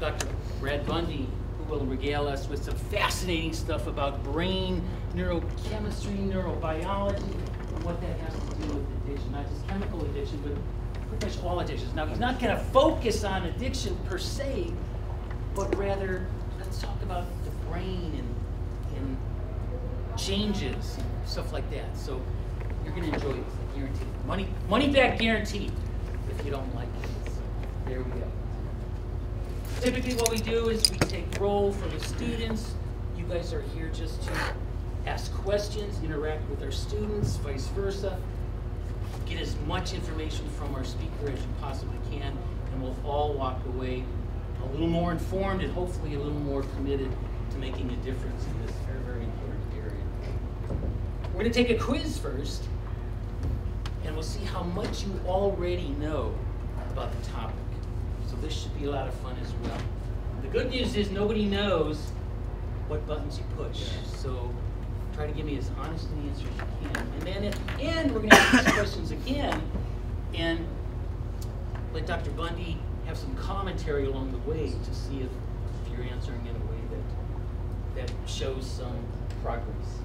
Dr. Brad Bundy, who will regale us with some fascinating stuff about brain, neurochemistry, neurobiology, and what that has to do with addiction. Not just chemical addiction, but pretty much all addictions. Now, he's not going to focus on addiction per se, but rather, let's talk about the brain and, and changes, and stuff like that. So you're going to enjoy this, I guarantee. Money, money back guaranteed if you don't like it. So there we go. Typically what we do is we take roll for the students. You guys are here just to ask questions, interact with our students, vice versa. Get as much information from our speaker as you possibly can, and we'll all walk away a little more informed and hopefully a little more committed to making a difference in this very, very important area. We're going to take a quiz first, and we'll see how much you already know about the topic. So this should be a lot of fun as well. The good news is nobody knows what buttons you push. So try to give me as honest an answer as you can. And then at the end, we're going to ask these questions again and let Dr. Bundy have some commentary along the way to see if, if you're answering in a way that, that shows some progress.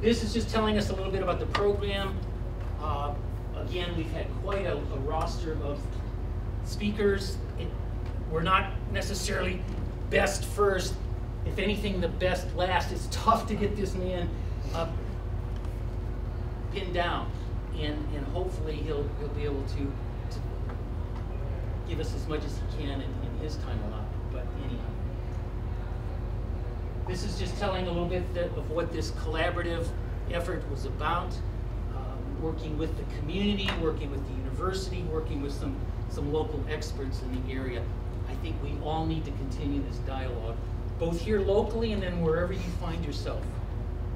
This is just telling us a little bit about the program. Uh, again, we've had quite a, a roster of speakers. It, we're not necessarily best first. If anything, the best last. It's tough to get this man uh, pinned down, and, and hopefully he'll, he'll be able to, to give us as much as he can in, in his time allotted. But anyhow. This is just telling a little bit of what this collaborative effort was about, um, working with the community, working with the university, working with some, some local experts in the area. I think we all need to continue this dialogue, both here locally and then wherever you find yourself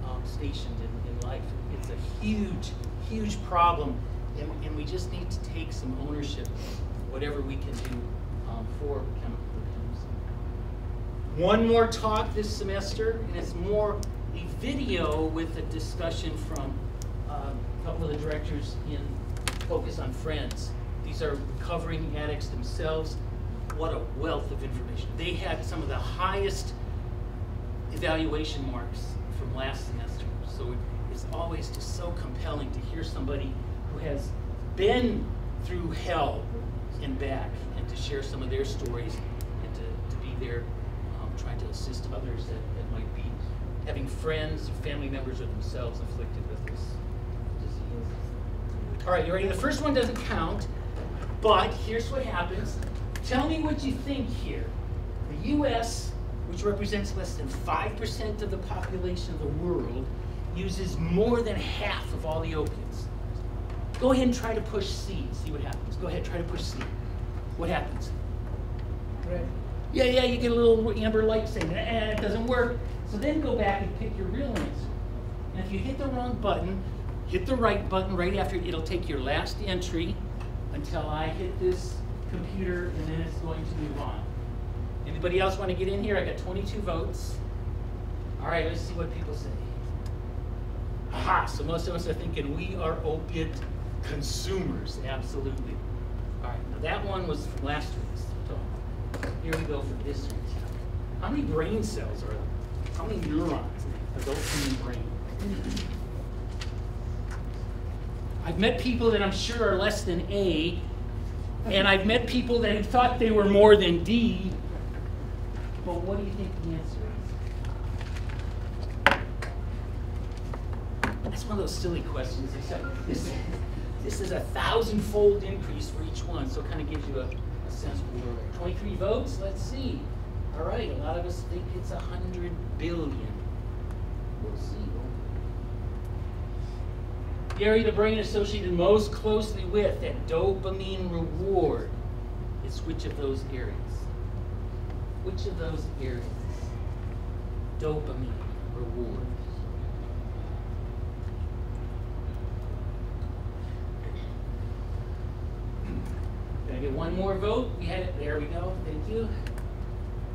um, stationed in, in life. It's a huge, huge problem, and, and we just need to take some ownership, of whatever we can do um, for chemical one more talk this semester, and it's more a video with a discussion from uh, a couple of the directors in Focus on Friends. These are recovering addicts themselves. What a wealth of information. They had some of the highest evaluation marks from last semester. So it's always just so compelling to hear somebody who has been through hell and back and to share some of their stories and to, to be there um, trying to assist others that, that might be having friends, or family members, or themselves afflicted with this disease. All right, you ready? The first one doesn't count, but here's what happens. Tell me what you think here. The U.S., which represents less than 5% of the population of the world, uses more than half of all the opiates. Go ahead and try to push C, see what happens. Go ahead, try to push C. What happens? Red. Yeah, yeah, you get a little amber light saying, eh, it doesn't work. So then go back and pick your real answer. And if you hit the wrong button, hit the right button right after it. It'll take your last entry until I hit this computer and then it's going to move on. Anybody else want to get in here? I got 22 votes. All right, let's see what people say. Aha, so most of us are thinking we are opiate consumers. Absolutely. All right, now that one was from last week's. Here we go for this one. How many brain cells are there? How many neurons are those in the brain? I've met people that I'm sure are less than A, and I've met people that have thought they were more than D. But what do you think the answer is? That's one of those silly questions. Except this, this is a thousand-fold increase for each one, so it kind of gives you a sense we were 23 votes. Let's see. All right, a lot of us think it's 100 billion. We'll see. The area of the brain associated most closely with that dopamine reward is which of those areas? Which of those areas? Dopamine reward. I get one more vote? We had it. There we go. Thank you.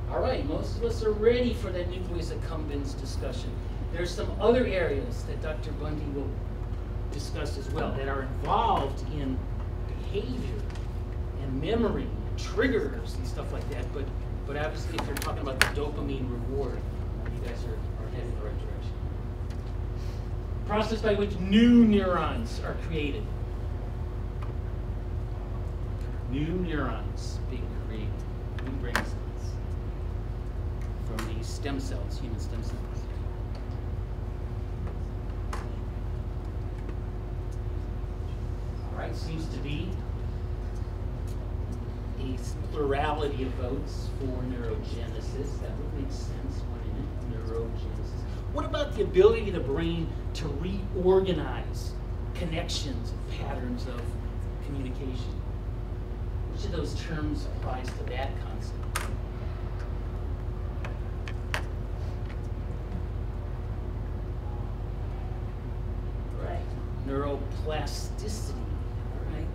All right, most of us are ready for that nucleus accumbens discussion. There's some other areas that Dr. Bundy will discuss as well that are involved in behavior and memory, and triggers and stuff like that, but, but obviously if you're talking about the dopamine reward, you guys are, are in the right direction. Process by which new neurons are created. New neurons being created, new brain cells from these stem cells, human stem cells. All right, seems to be a plurality of votes for neurogenesis. That would make sense, wouldn't it? Neurogenesis. What about the ability of the brain to reorganize connections and patterns of communication? Which of those terms applies to that concept? Right. Neuroplasticity. All right.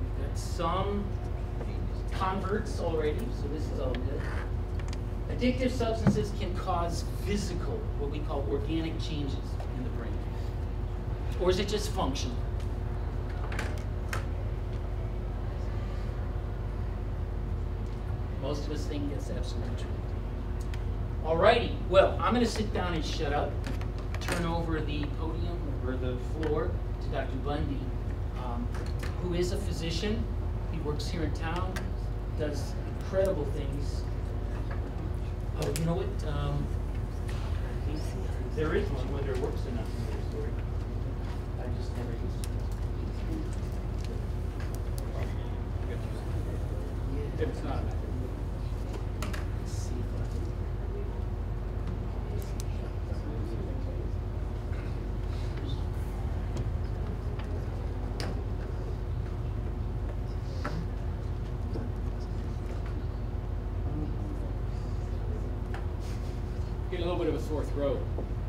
We've got some converts already, so this is all good. Addictive substances can cause physical, what we call organic changes in the brain. Or is it just functional? Most of us think that's absolutely true. Alrighty, well, I'm going to sit down and shut up, turn over the podium or the floor to Dr. Bundy, um, who is a physician. Works here in town, does incredible things. Oh, you know what? Um, there is one where there works enough in their story. I just never used it. If it's not. Let's see if I- Get a little bit of a sore throat.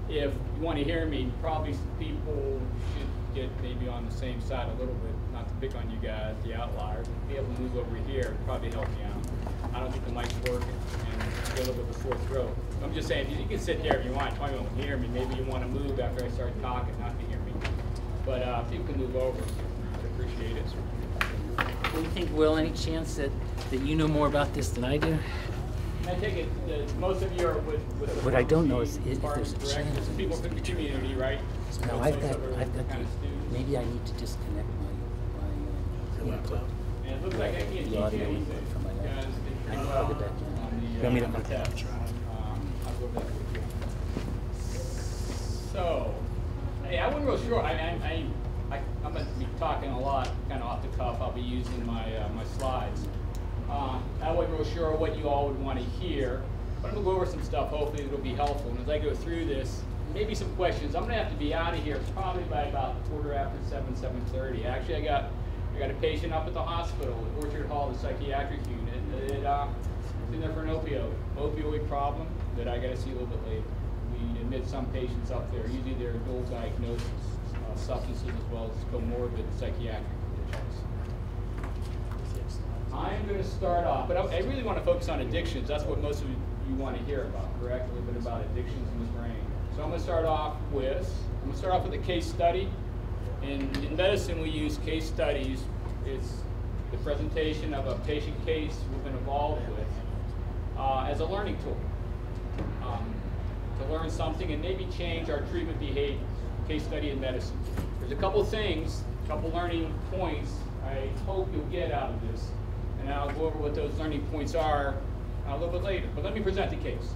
If you want to hear me, probably people should get maybe on the same side a little bit, not to pick on you guys, the outliers, be able to move over here, probably help me out. I don't think the mic's working and get a little bit of a sore throat. I'm just saying, you can sit there if you want, you won't hear me. Maybe you want to move after I start talking, not to hear me. But uh, if you can move over, I'd appreciate it. Do you think, Will? Any chance that, that you know more about this than I do? I take it that most of you are with. with What I don't know is pharmacy if there's a chance. People from the community, right? No, Most I've got, I've got, kind of the- maybe I need to disconnect my, my uh, input. And it looks like I can't The audio anything. input from my You guys laptop. I can plug it back in. on You want me to- uh, okay. test. Um, I'll go back with you. So, hey, I wasn't real sure. I, I, I, I, I'm gonna be talking a lot, kind of off the cuff. I'll be using my, uh, my slides. Uh, Wasn't real sure what you all would want to hear, but I'm gonna go over some stuff. Hopefully, it'll be helpful. And as I go through this, maybe some questions. I'm gonna have to be out of here probably by about quarter after seven, seven thirty. Actually, I got I got a patient up at the hospital at Orchard Hall, the psychiatric unit. That uh, is in there for an opioid opioid problem that I got to see a little bit later. We admit some patients up there. Usually, they're dual diagnosis, uh, substances as well as comorbid psychiatric. I'm going to start off, but I, really want to focus on addictions. That's what most of you want to hear about, correct? A little bit about addictions in the brain. So I'm going to start off with, I'm going to start off with a case study. In, in medicine, we use case studies. It's the presentation of a patient case we've been involved with uh, as a learning tool um, to learn something and maybe change our treatment behavior. Case study in medicine. There's a couple things, a couple learning points I hope you'll get out of this, and I'll go over what those learning points are a little bit later. But let me present the case.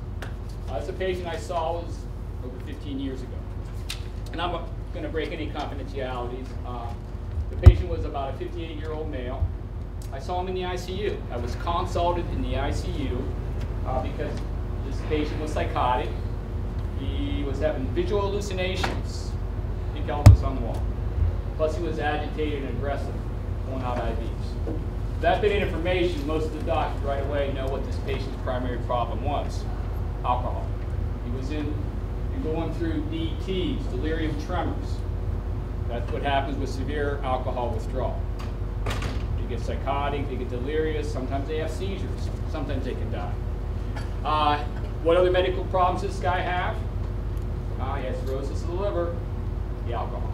Uh, it's a patient I saw was over 15 years ago, and I'm going to break any confidentialities. Uh, the patient was about a 58-year-old male. I saw him in the ICU. I was consulted in the ICU uh, because this patient was psychotic. He was having visual hallucinations. Think Elvis on the wall. Plus, he was agitated and aggressive, pulling out IVs. That bit of information, most of the doctors right away know what this patient's primary problem was alcohol. He was in and going through DTs, delirium tremors. That's what happens with severe alcohol withdrawal. They get psychotic, they get delirious, sometimes they have seizures, sometimes they can die. Uh, what other medical problems does this guy have? Uh, he has cirrhosis of the liver, the alcohol.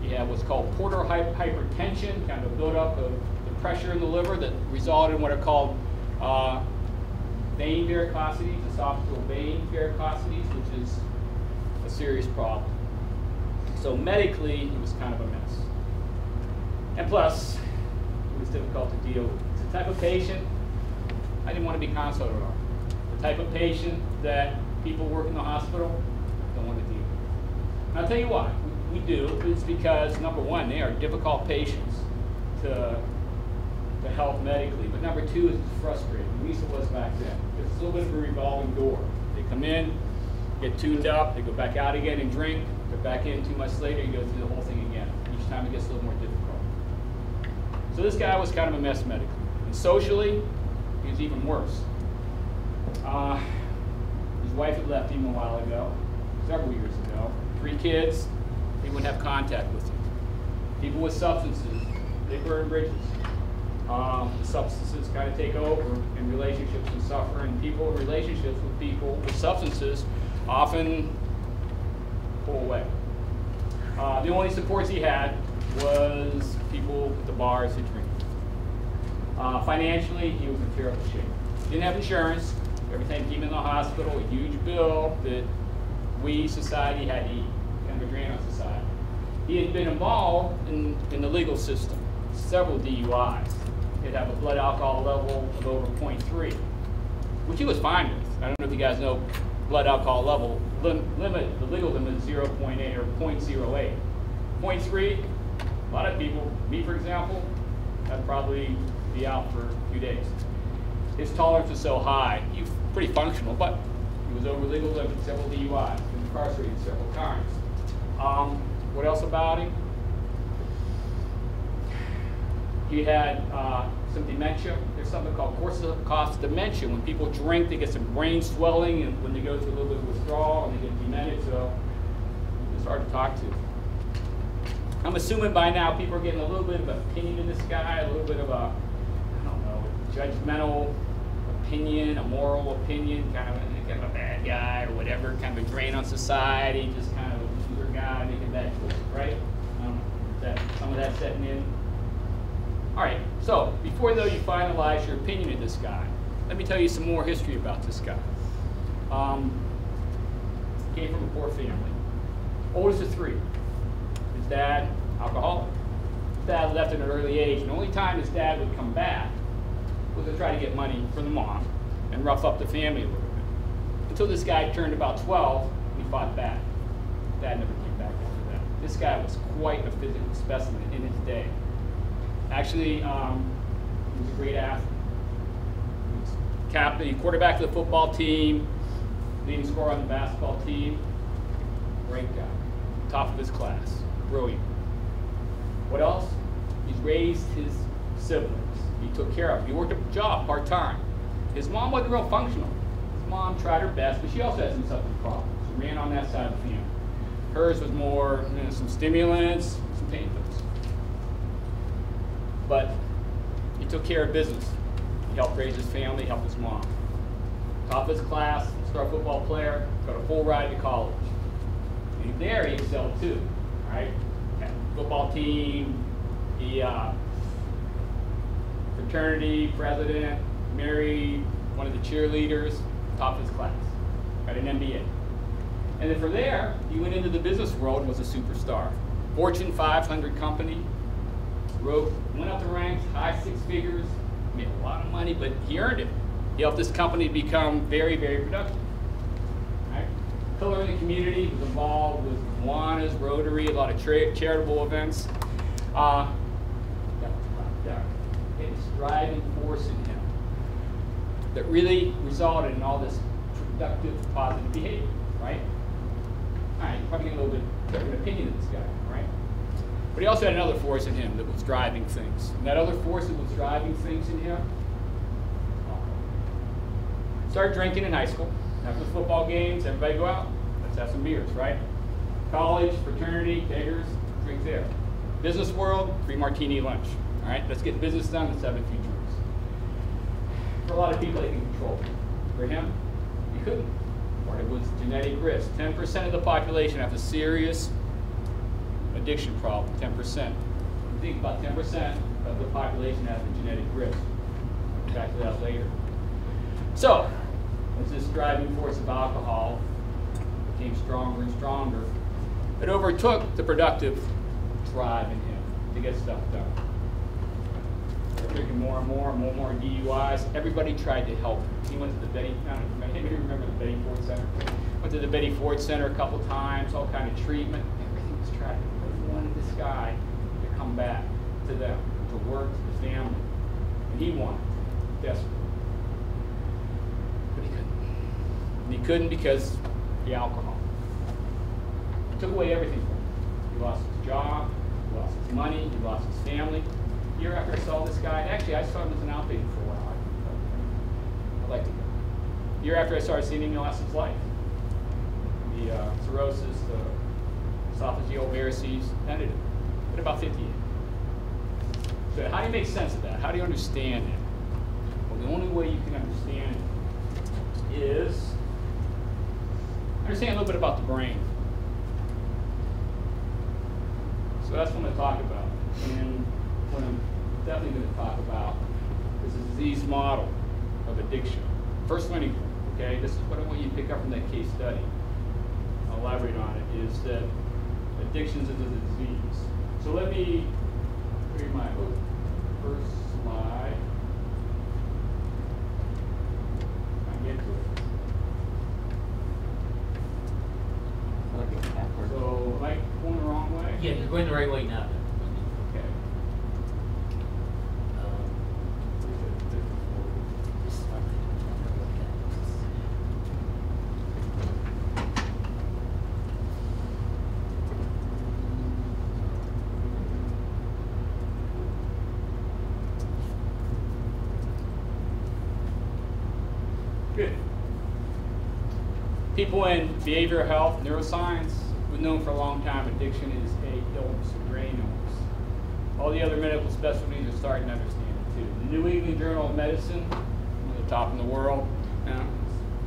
He had what's called portal hypertension, kind of a buildup of pressure in the liver that resulted in what are called uh, vein varicosities, esophageal vein varicosities, which is a serious problem. So medically, he was kind of a mess. And plus, it was difficult to deal with. It's the type of patient I didn't want to be consulted on. The type of patient that people work in the hospital don't want to deal with. And I'll tell you why. We do. It's because, number one, they are difficult patients to, to help medically. But number two is it's frustrating. It was back then. It's a little bit of a revolving door. They come in, get tuned up, they go back out again and drink, go back in two months later, you go through the whole thing again. Each time it gets a little more difficult. So this guy was kind of a mess medically. And socially, he was even worse. Uh, his wife had left him a while ago, several years ago. Three kids, he wouldn't have contact with him. People with substances, they burn bridges. Um, substances kind of take over in relationships and suffer, and people in relationships with people with substances often pull away. Uh, the only supports he had was people at the bars that drink. Uh, financially, he was in terrible shape. Didn't have insurance. Every time he came in the hospital, a huge bill that we, society, had to eat. Kind of a drain on society. He had been involved in, in the legal system, several DUIs. He'd have a blood alcohol level of over 0.3, which he was fine with. I don't know if you guys know blood alcohol level lim limit, the legal limit is 0.8 or 0.08. 0.3, a lot of people, me for example, I'd probably be out for a few days. His tolerance was so high, he was pretty functional, but he was over legal limit, several DUIs, incarcerated several times. Um, what else about him? He had uh, some dementia. There's something called Korsakoff's dementia. When people drink, they get some brain swelling, and when they go through a little bit of withdrawal, and they get demented, so it's hard to talk to. I'm assuming by now people are getting a little bit of opinion in this guy, a little bit of a, I don't know, judgmental opinion, a moral opinion, kind of, a, kind of a bad guy or whatever, kind of a drain on society, just kind of a loser guy making bad choices, right? Um, that, some of that setting in. All right, so before though you finalize your opinion of this guy, let me tell you some more history about this guy. Um, came from a poor family. Oldest of three. His dad, alcoholic. His dad left at an early age, and the only time his dad would come back was to try to get money from the mom and rough up the family a little bit. Until this guy turned about 12, and he fought back. Dad never came back after that. This guy was quite a physical specimen in his day. Actually, um, he was a great athlete. He captain, quarterback of the football team, leading scorer on the basketball team. Great guy. Top of his class. Brilliant. What else? He's raised his siblings. He took care of them. He worked a job part time. His mom wasn't real functional. His mom tried her best, but she also had some substance problems. She ran on that side of the family. Hers was more you know, some stimulants, some pain. But he took care of business. He helped raise his family, helped his mom. Top of his class, star football player, got a full ride to college. And there he excelled too, right? Football team, he uh, fraternity president, married one of the cheerleaders, top of his class, got an MBA. And then from there, he went into the business world and was a superstar. Fortune 500 company, wrote, went up the ranks, high six figures, made a lot of money, but he earned it. He helped this company become very, very productive. Right? Pillar in the community, was involved with Kiwanis, Rotary, a lot of charitable events. Uh, driving force in him that really resulted in all this productive, positive behavior, right? All right, probably get a little bit different opinion of this guy? But he also had another force in him that was driving things. And that other force that was driving things in him uh, started drinking in high school. After football games, everybody go out, let's have some beers, right? College, fraternity, beggars, drink there. Business world, free martini lunch. All right, let's get business done, let's have a few drinks. For a lot of people, they can control. For him, he couldn't. Part of it was genetic risk. 10% of the population have a serious addiction problem, 10%. You think about 10% of the population has a genetic risk. Back to that later. So, as this driving force of alcohol became stronger and stronger, it overtook the productive drive in him to get stuff done. Drinking more and more and more and more DUIs. Everybody tried to help him. He went to the Betty, I don't remember the Betty Ford Center? Went to the Betty Ford Center a couple times, all kind of treatment. Guy to come back to them, to work, to the family. And he wanted, desperately. But he couldn't. And he couldn't because the alcohol. It took away everything from him. He lost his job, he lost his money, he lost his family. Year after I saw this guy, actually I saw him as an outpatient for a while. I, I liked him. Year after I started seeing him, he lost his life. The uh, cirrhosis, the esophageal varices, it at about 58. So how do you make sense of that? How do you understand it? Well, the only way you can understand it is understand a little bit about the brain. So that's what I'm going to talk about. And what I'm definitely going to talk about is a disease model of addiction. First learning point, okay? This is what I want you to pick up from that case study. I'll elaborate on it, is that addictions is a disease. So let me read my first slide. I get to it. So, am I going the wrong way? Yeah, you're going the right way now. Okay. Um, this is what I don't know Good. People in behavioral health, neuroscience, we've known for a long time addiction is a illness, a brain illness. All the other medical specialties are starting to understand it too. The New England Journal of Medicine, one of the top in the world, now,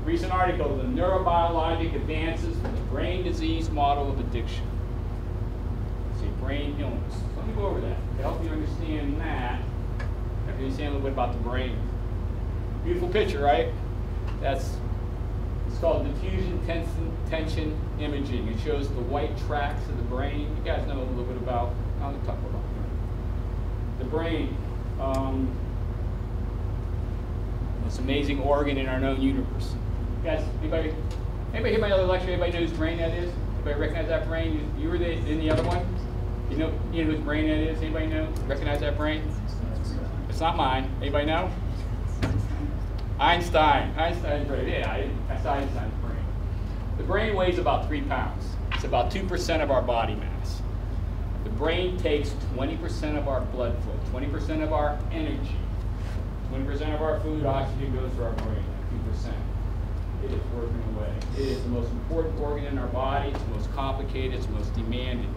recent article, the neurobiologic advances for the brain disease model of addiction. It's a brain illness. So let me go over that to help you understand that. After you understand a little bit about the brain. Beautiful picture, right? That's it's called diffusion tensor, tensor imaging. It shows the white tracks of the brain. You guys know a little bit about. I'll talk about. The brain. Um, this amazing organ in our known universe. Guys, anybody, anybody hear my other lecture? Anybody know whose brain that is? Anybody recognize that brain? You, you were the, in the other one. You know, you know whose brain that is? Anybody know? Recognize that brain? It's not mine. Anybody know? Einstein. Einstein's. Yeah, I- that's Einstein's brain. The brain weighs about three pounds. It's about 2% of our body mass. The brain takes 20% of our blood flow, 20% of our energy. 20% of our food, oxygen goes to our brain, 2%. It is working away. It is the most important organ in our body. It's the most complicated. It's the most demanding.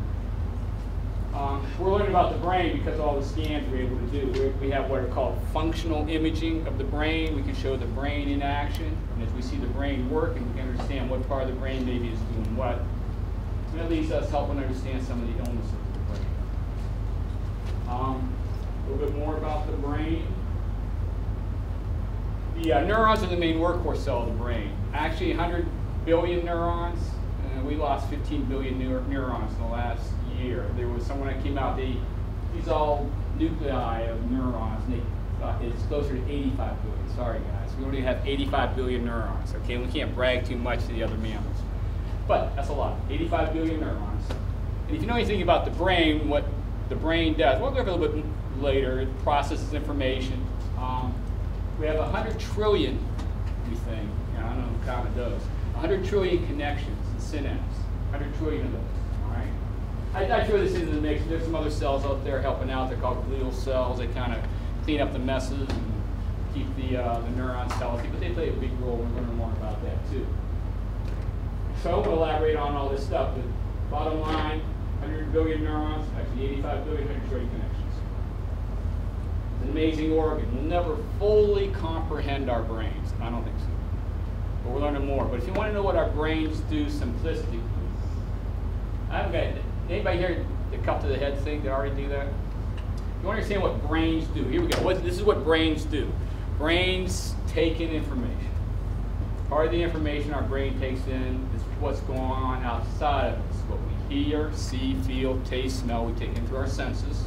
Um, we're learning about the brain because all the scans we're able to do. We're, we have what are called functional imaging of the brain. We can show the brain in action. And as we see the brain work and we can understand what part of the brain maybe is doing what, and that leads us helping understand some of the illnesses of the brain. Um, a little bit more about the brain. The uh, neurons are the main workhorse cell of the brain. Actually, 100 billion neurons. Uh, we lost 15 billion neur- neurons in the last There was someone that came out, they, these all nuclei of neurons, and they, uh, it's closer to 85 billion. Sorry, guys. We only have 85 billion neurons, okay? We can't brag too much to the other mammals. But that's a lot, 85 billion neurons. And if you know anything about the brain, what the brain does, we'll go over a little bit later, it processes information. Um, we have 100 trillion, we think, I don't know who counted those, 100 trillion connections in synapse, 100 trillion of those? I, I throw this into the mix. There's some other cells out there helping out. They're called glial cells. They kind of clean up the messes and keep the, uh, the neurons healthy, but they play a big role. We're learning more about that too. So we'll elaborate on all this stuff. The bottom line, 100 billion neurons, actually 85 billion 100 trillion connections. It's an amazing organ. We'll never fully comprehend our brains. I don't think so. But we're learning more. But if you want to know what our brains do simplistically, I haven't got anybody here the cup to the head thing that already do that? You want to understand what brains do. Here we go. What, this is what brains do. Brains take in information. Part of the information our brain takes in is what's going on outside of us. What we hear, see, feel, taste, smell, we take in through our senses.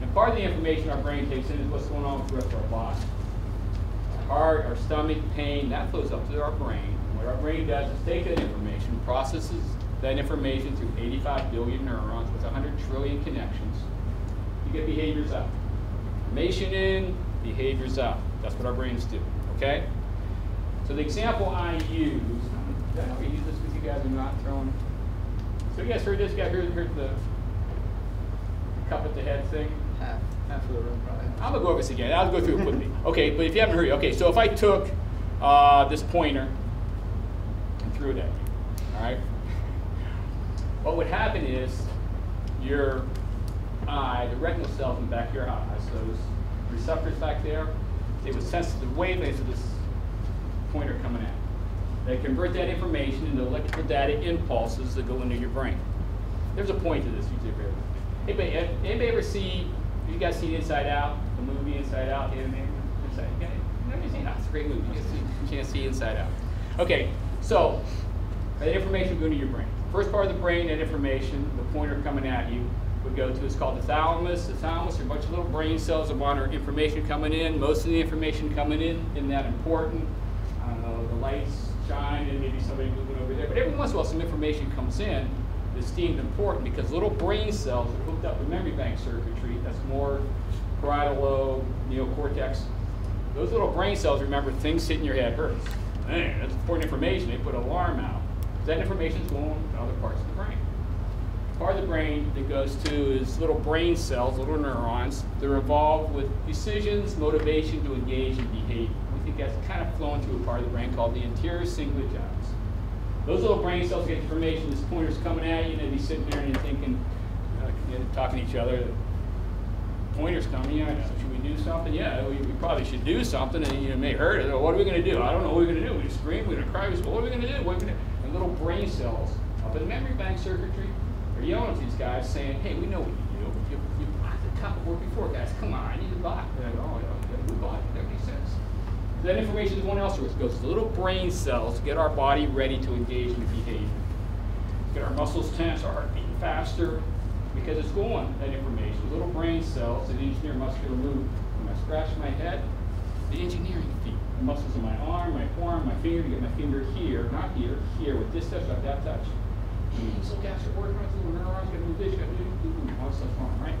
And part of the information our brain takes in is what's going on with our body. Our heart, our stomach, pain, that flows up to our brain. And what our brain does is take that information, processes that information through 85 billion neurons with 100 trillion connections. You get behaviors out. Information in, behaviors out. That's what our brains do, okay? So the example I use, did I ever use this with you guys? I'm not throwing. So you guys heard this? You guys heard, heard the cup at the head thing? Half, half of the room probably. I'm gonna go over this again. I'll go through it quickly. Okay, but if you haven't heard it, okay. So if I took uh, this pointer and threw it at you, all right, what would happen is your eye, the retinal cells in the back of your eye, so those receptors back there, they would sense the wavelengths of this pointer coming at. They convert that information into electrical data impulses that go into your brain. There's a point to this, you did very Anybody, anybody ever see, you guys seen Inside Out, the movie Inside Out, the animated Inside Out? Never seen that, a great movie, you can't see, you can't see Inside Out. Okay, so, that information going to your brain. First part of the brain, that information, the pointer coming at you, would go to, it's called the thalamus. The thalamus are a bunch of little brain cells that monitor information coming in. Most of the information coming in isn't that important. I don't know, the lights shine and maybe somebody moving over there. But every once in a while some information comes in that's deemed important because little brain cells are hooked up with memory bank circuitry. That's more parietal lobe, neocortex. Those little brain cells remember things hitting your head hurts. Man, that's important information. They put an alarm out. That information is going to other parts of the brain part of the brain that goes to is little brain cells, little neurons. They're involved with decisions, motivation to engage in behavior. We think that's kind of flowing through a part of the brain called the anterior cingulate gyrus. Those little brain cells get information, this pointer's coming at you, and they'd be sitting there and you're thinking, uh, you know, talking to each other, pointer's coming, yeah, should we do something? Yeah, we, we, probably should do something, and you know, may hurt it. What are we going to do? I don't know what we're going to do. We scream, we're going to cry. What are we going to do? What are we going to little brain cells up in the memory bank circuitry are yelling at these guys saying, hey, we know what you do. You, you bought the cup of work before, guys. Come on, I need to buy. They're like, oh, yeah, we bought it. That makes sense. That information is going elsewhere. It goes to little brain cells to get our body ready to engage in behavior. Get our muscles tense, our heart beating faster, because it's going, that information. Little brain cells that engineer muscular movement. When I scratch my head, the engineering muscles in my arm, my forearm, my finger, to get my finger here, not here, here, with this touch, like that touch so gas are working the neurons, got to do this, got to do all this right?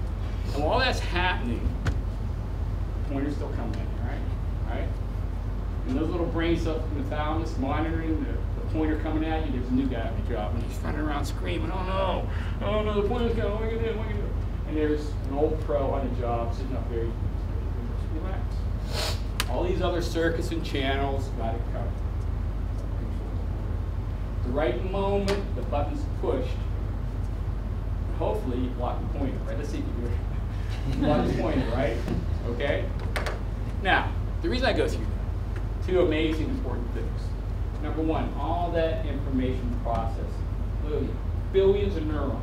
And while that's happening, the pointer's still coming in, right? Right? And those little brain cells in the thalamus monitoring the, the pointer coming at you, there's a new guy on the job, and he's running around screaming, oh no, oh no, the pointer's coming, what are you gonna do, what are you gonna do? And there's an old pro on the job sitting up there, relax. All these other circuits and channels got it covered the right moment the button's pushed, hopefully you block the pointer, right? Let's see if you do block the pointer, right? Okay? Now, the reason I go through that, two amazing important things. Number one, all that information processing, literally billions of neurons,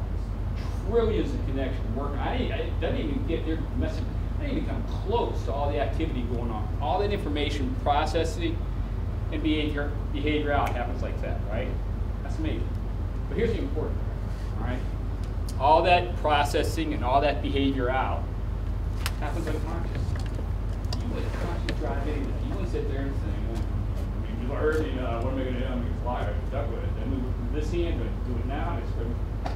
trillions of connections working. I, I doesn't even get their message, I didn't even come close to all the activity going on. All that information processing and behavior, behavior out happens like that, right? That's me. But here's the important part, all right? All that processing and all that behavior out happens unconscious. You wouldn't consciously drive anything. You wouldn't sit there and say, oh, you heard me, uh, what am I going to do? I'm going to fly. I'm stuck with it. Then move this hand, do it now. It's going to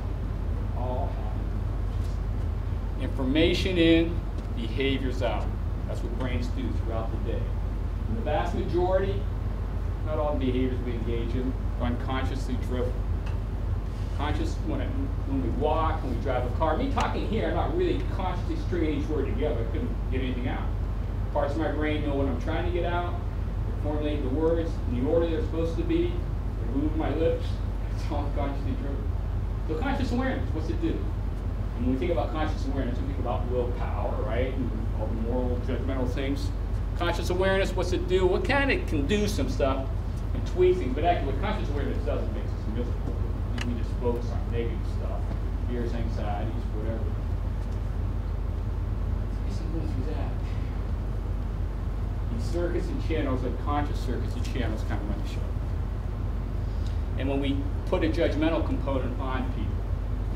all happen. Information in, behaviors out. That's what brains do throughout the day. And the vast majority, not all the behaviors we engage in, are unconsciously driven. Conscious when, I, when we walk, when we drive a car. Me talking here, I'm not really consciously stringing each word together. I couldn't get anything out. Parts of my brain know what I'm trying to get out, formulate the words in the order they're supposed to be, move my lips. It's all consciously driven. So conscious awareness, what's it do? When we think about conscious awareness, we think about willpower, right? And all the moral, judgmental things. Conscious awareness, what's it do? What kind of can do some stuff and tweak things, but actually what conscious awareness does is makes us miserable. We just focus on negative stuff, fears, anxieties, whatever. see going through that. These circuits and channels, like conscious circuits and channels, kind of run the show. And when we put a judgmental component on people,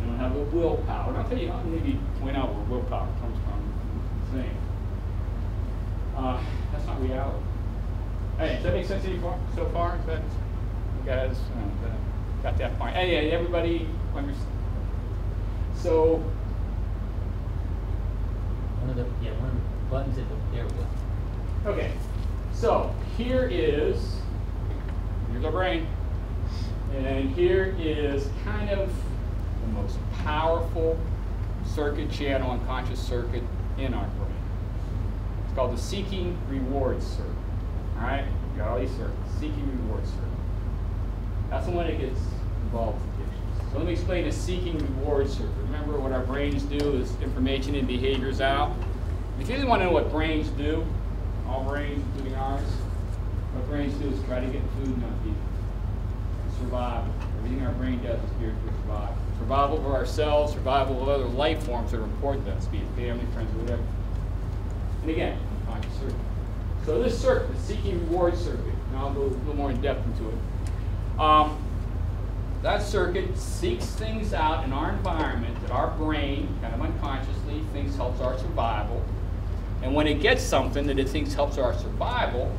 you don't have a willpower. And I'll tell you, I'll maybe point out where willpower comes from. Thing. Uh, that's not reality. Hey, does that make sense to you far- so far? Is that, you guys uh, got that point? Hey, everybody understand? So, One of the, yeah, one of the buttons at the, there we go. okay, so here is, here's our brain. And here is kind of the most powerful circuit channel and conscious circuit in our brain. It's called the seeking reward circuit. All right, got all these circuits. Seeking reward circuit. That's the one that gets involved with addictions. So let me explain the seeking reward circuit. Remember what our brains do is information and behaviors out. If you really want to know what brains do, all brains, including ours, what brains do is try to get food and not people. Survive. Everything our brain does is geared for survival. Survival of ourselves, survival of other life forms that are important to us, be it family, friends, whatever. And again, conscious circuit. So this circuit, the seeking reward circuit, and I'll go a little more in depth into it. Um, that circuit seeks things out in our environment that our brain, kind of unconsciously, thinks helps our survival. And when it gets something that it thinks helps our survival,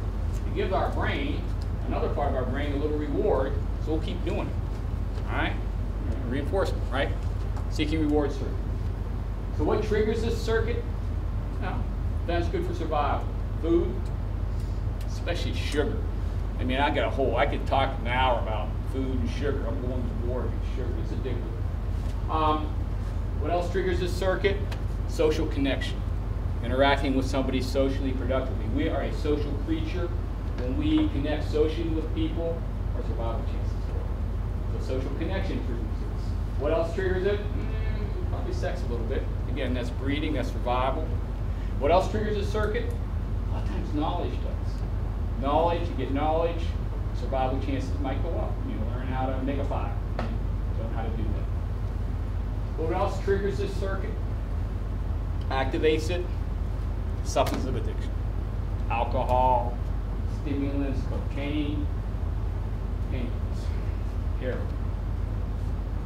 it gives our brain, another part of our brain, a little reward, so we'll keep doing it. All right? Reinforcement, right? Seeking reward circuit. So what triggers this circuit? Well, that's good for survival. Food, especially sugar. I mean, I got a whole, I could talk an hour about food and sugar. I'm going to war against sugar. It's addictive. Um, what else triggers this circuit? Social connection. Interacting with somebody socially productively. We are a social creature. When we connect socially with people, our survival chances go up. So social connection triggers. What else triggers it? Mm, probably sex a little bit. Again, that's breeding, that's survival. What else triggers this circuit? A lot of times knowledge does. Knowledge, you get knowledge, survival chances might go up. You learn how to make a fire. Learn how to do that. What else triggers this circuit? Activates it? Substance of addiction. Alcohol, stimulants, cocaine, painkillers, heroin.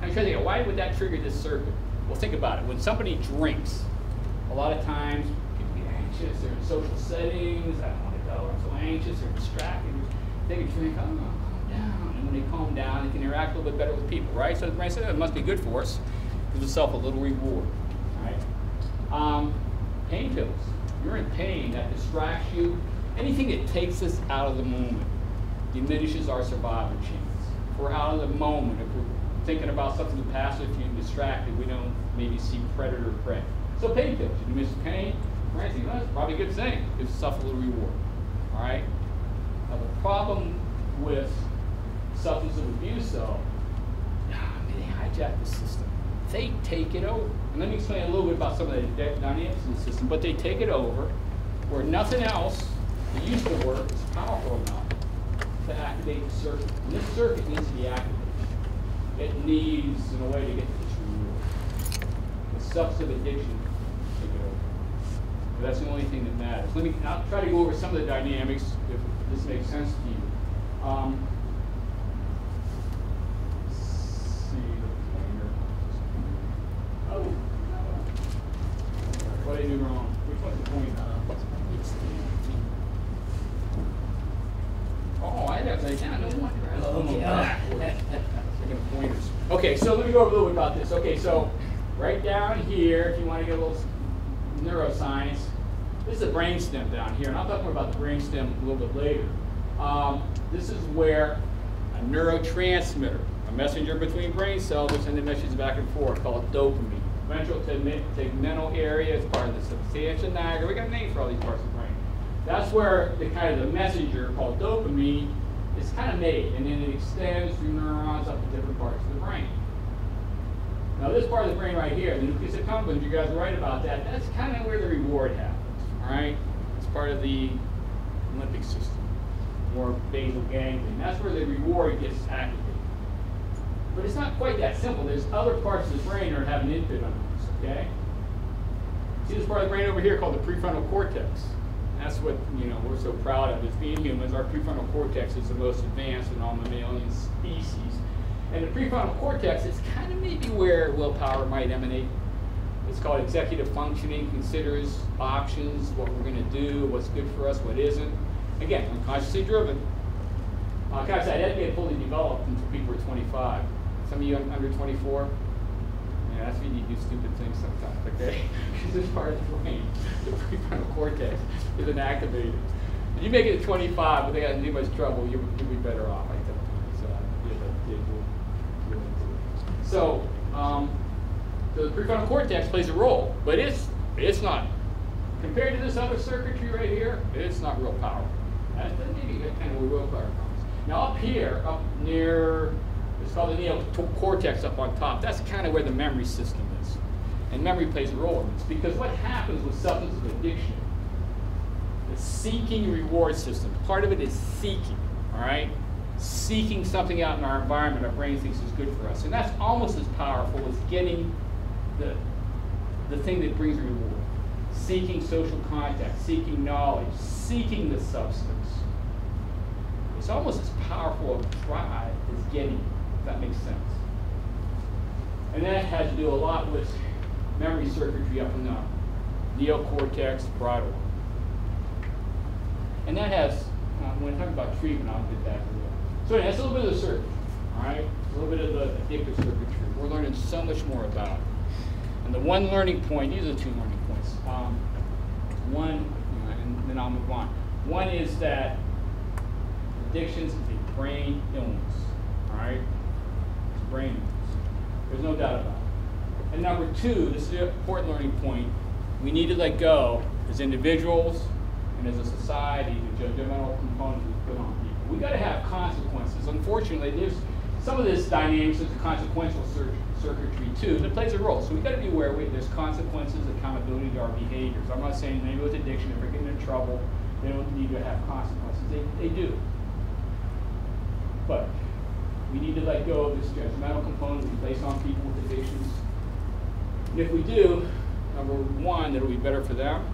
I'm trying to think, why would that trigger this circuit? Well, think about it. When somebody drinks, a lot of times people get anxious, they're in social settings, I don't want to go, I'm so anxious, they're distracted. They can drink, oh, calm down. And when they calm down, they can interact a little bit better with people, right? So the brain says, it must be good for us. Gives itself a little reward, right? Um, pain pills. You're in pain, that distracts you. Anything that takes us out of the moment diminishes our survival chance. If we're out of the moment, if we're thinking about something in the past, if you're distracted, we don't maybe see predator prey. So pain pills, you miss pain? Well, that's probably a good thing. Gives yourself a little reward. All right? Now the problem with substance abuse though, ah, they hijack the system. They take it over. And let me explain a little bit about some of the dynamics in the system, but they take it over where nothing else that used to work is powerful enough to activate the circuit. And this circuit needs to be activated. It needs, in a way, to get this reward. The substance addiction take it over. But that's the only thing that matters. Let me, I'll try to go over some of the dynamics, if this makes sense to you. Um, let's see the pointer. Oh, what did I do wrong? Which one's the pointer? Oh, I have that down, no wonder. I was Okay. looking backwards. Looking at pointers. Okay, so let me go over a little bit about this. Okay, so right down here, if you want to get a little neuroscience, this is a brainstem down here, and I'll talk more about the brainstem a little bit later. Um, this is where a neurotransmitter, a messenger between brain cells, will send a message back and forth called dopamine. Ventral tegmental area is part of the substantia nigra. We got a name for all these parts of the brain. That's where the kind of the messenger called dopamine is kind of made, and then it extends through neurons up to different parts of the brain. Now this part of the brain right here, the nucleus accumbens, you guys are right about that. That's kind of where the reward happens. All right, it's part of the limbic system, or basal ganglion. That's where the reward gets activated. But it's not quite that simple. There's other parts of the brain that are having input on this. Okay. See this part of the brain over here called the prefrontal cortex. That's what you know we're so proud of as being humans. Our prefrontal cortex is the most advanced in all mammalian species. And the prefrontal cortex is kind of maybe where willpower might emanate. It's called executive functioning, considers options, what we're going to do, what's good for us, what isn't. Again, unconsciously driven. Uh, guys, that didn't get fully developed until people were 25. Some of you under 24, yeah, that's when you do stupid things sometimes, okay? Because this part of the brain, the prefrontal cortex, isn't activated. If you make it to 25 but they got too much trouble, you'll, you'll be better off, I tell you. So, yeah, but, yeah, we'll- we'll do it. So, um, the prefrontal cortex plays a role, but it's, it's not, compared to this other circuitry right here, it's not real powerful. That's the kind of willpower comes. Now up here, up near, it's called the neocortex up on top, that's kind of where the memory system is. And memory plays a role in this, because what happens with substance addiction, the seeking reward system, part of it is seeking, all right? Seeking something out in our environment our brain thinks is good for us. And that's almost as powerful as getting the, the thing that brings reward. Seeking social contact, seeking knowledge, seeking the substance. It's almost as powerful a drive as getting, if that makes sense. And that has to do a lot with memory circuitry up in the neocortex parietal. And that has, uh, when I talk about treatment, I'll get back to that. So anyway, that's a little bit of the circuitry, all right? A little bit of the addictive circuitry. We're learning so much more about it. And the one learning point, these are two learning points. Um, one, and then I'll move on. One is that addictions is a brain illness, all right? It's brain illness. There's no doubt about it. And number two, this is an important learning point. We need to let go as individuals and as a society the judgmental components we put on. We got to have consequences. Unfortunately, there's some of this dynamics of a consequential cir circuitry too that plays a role. So we got to be aware we, there's consequences, accountability to our behaviors. I'm not saying maybe with addiction, if they're getting in trouble, they don't need to have consequences. They, they do. But we need to let go of this judgmental component we place on people with addictions. And if we do, number one, it'll be better for them.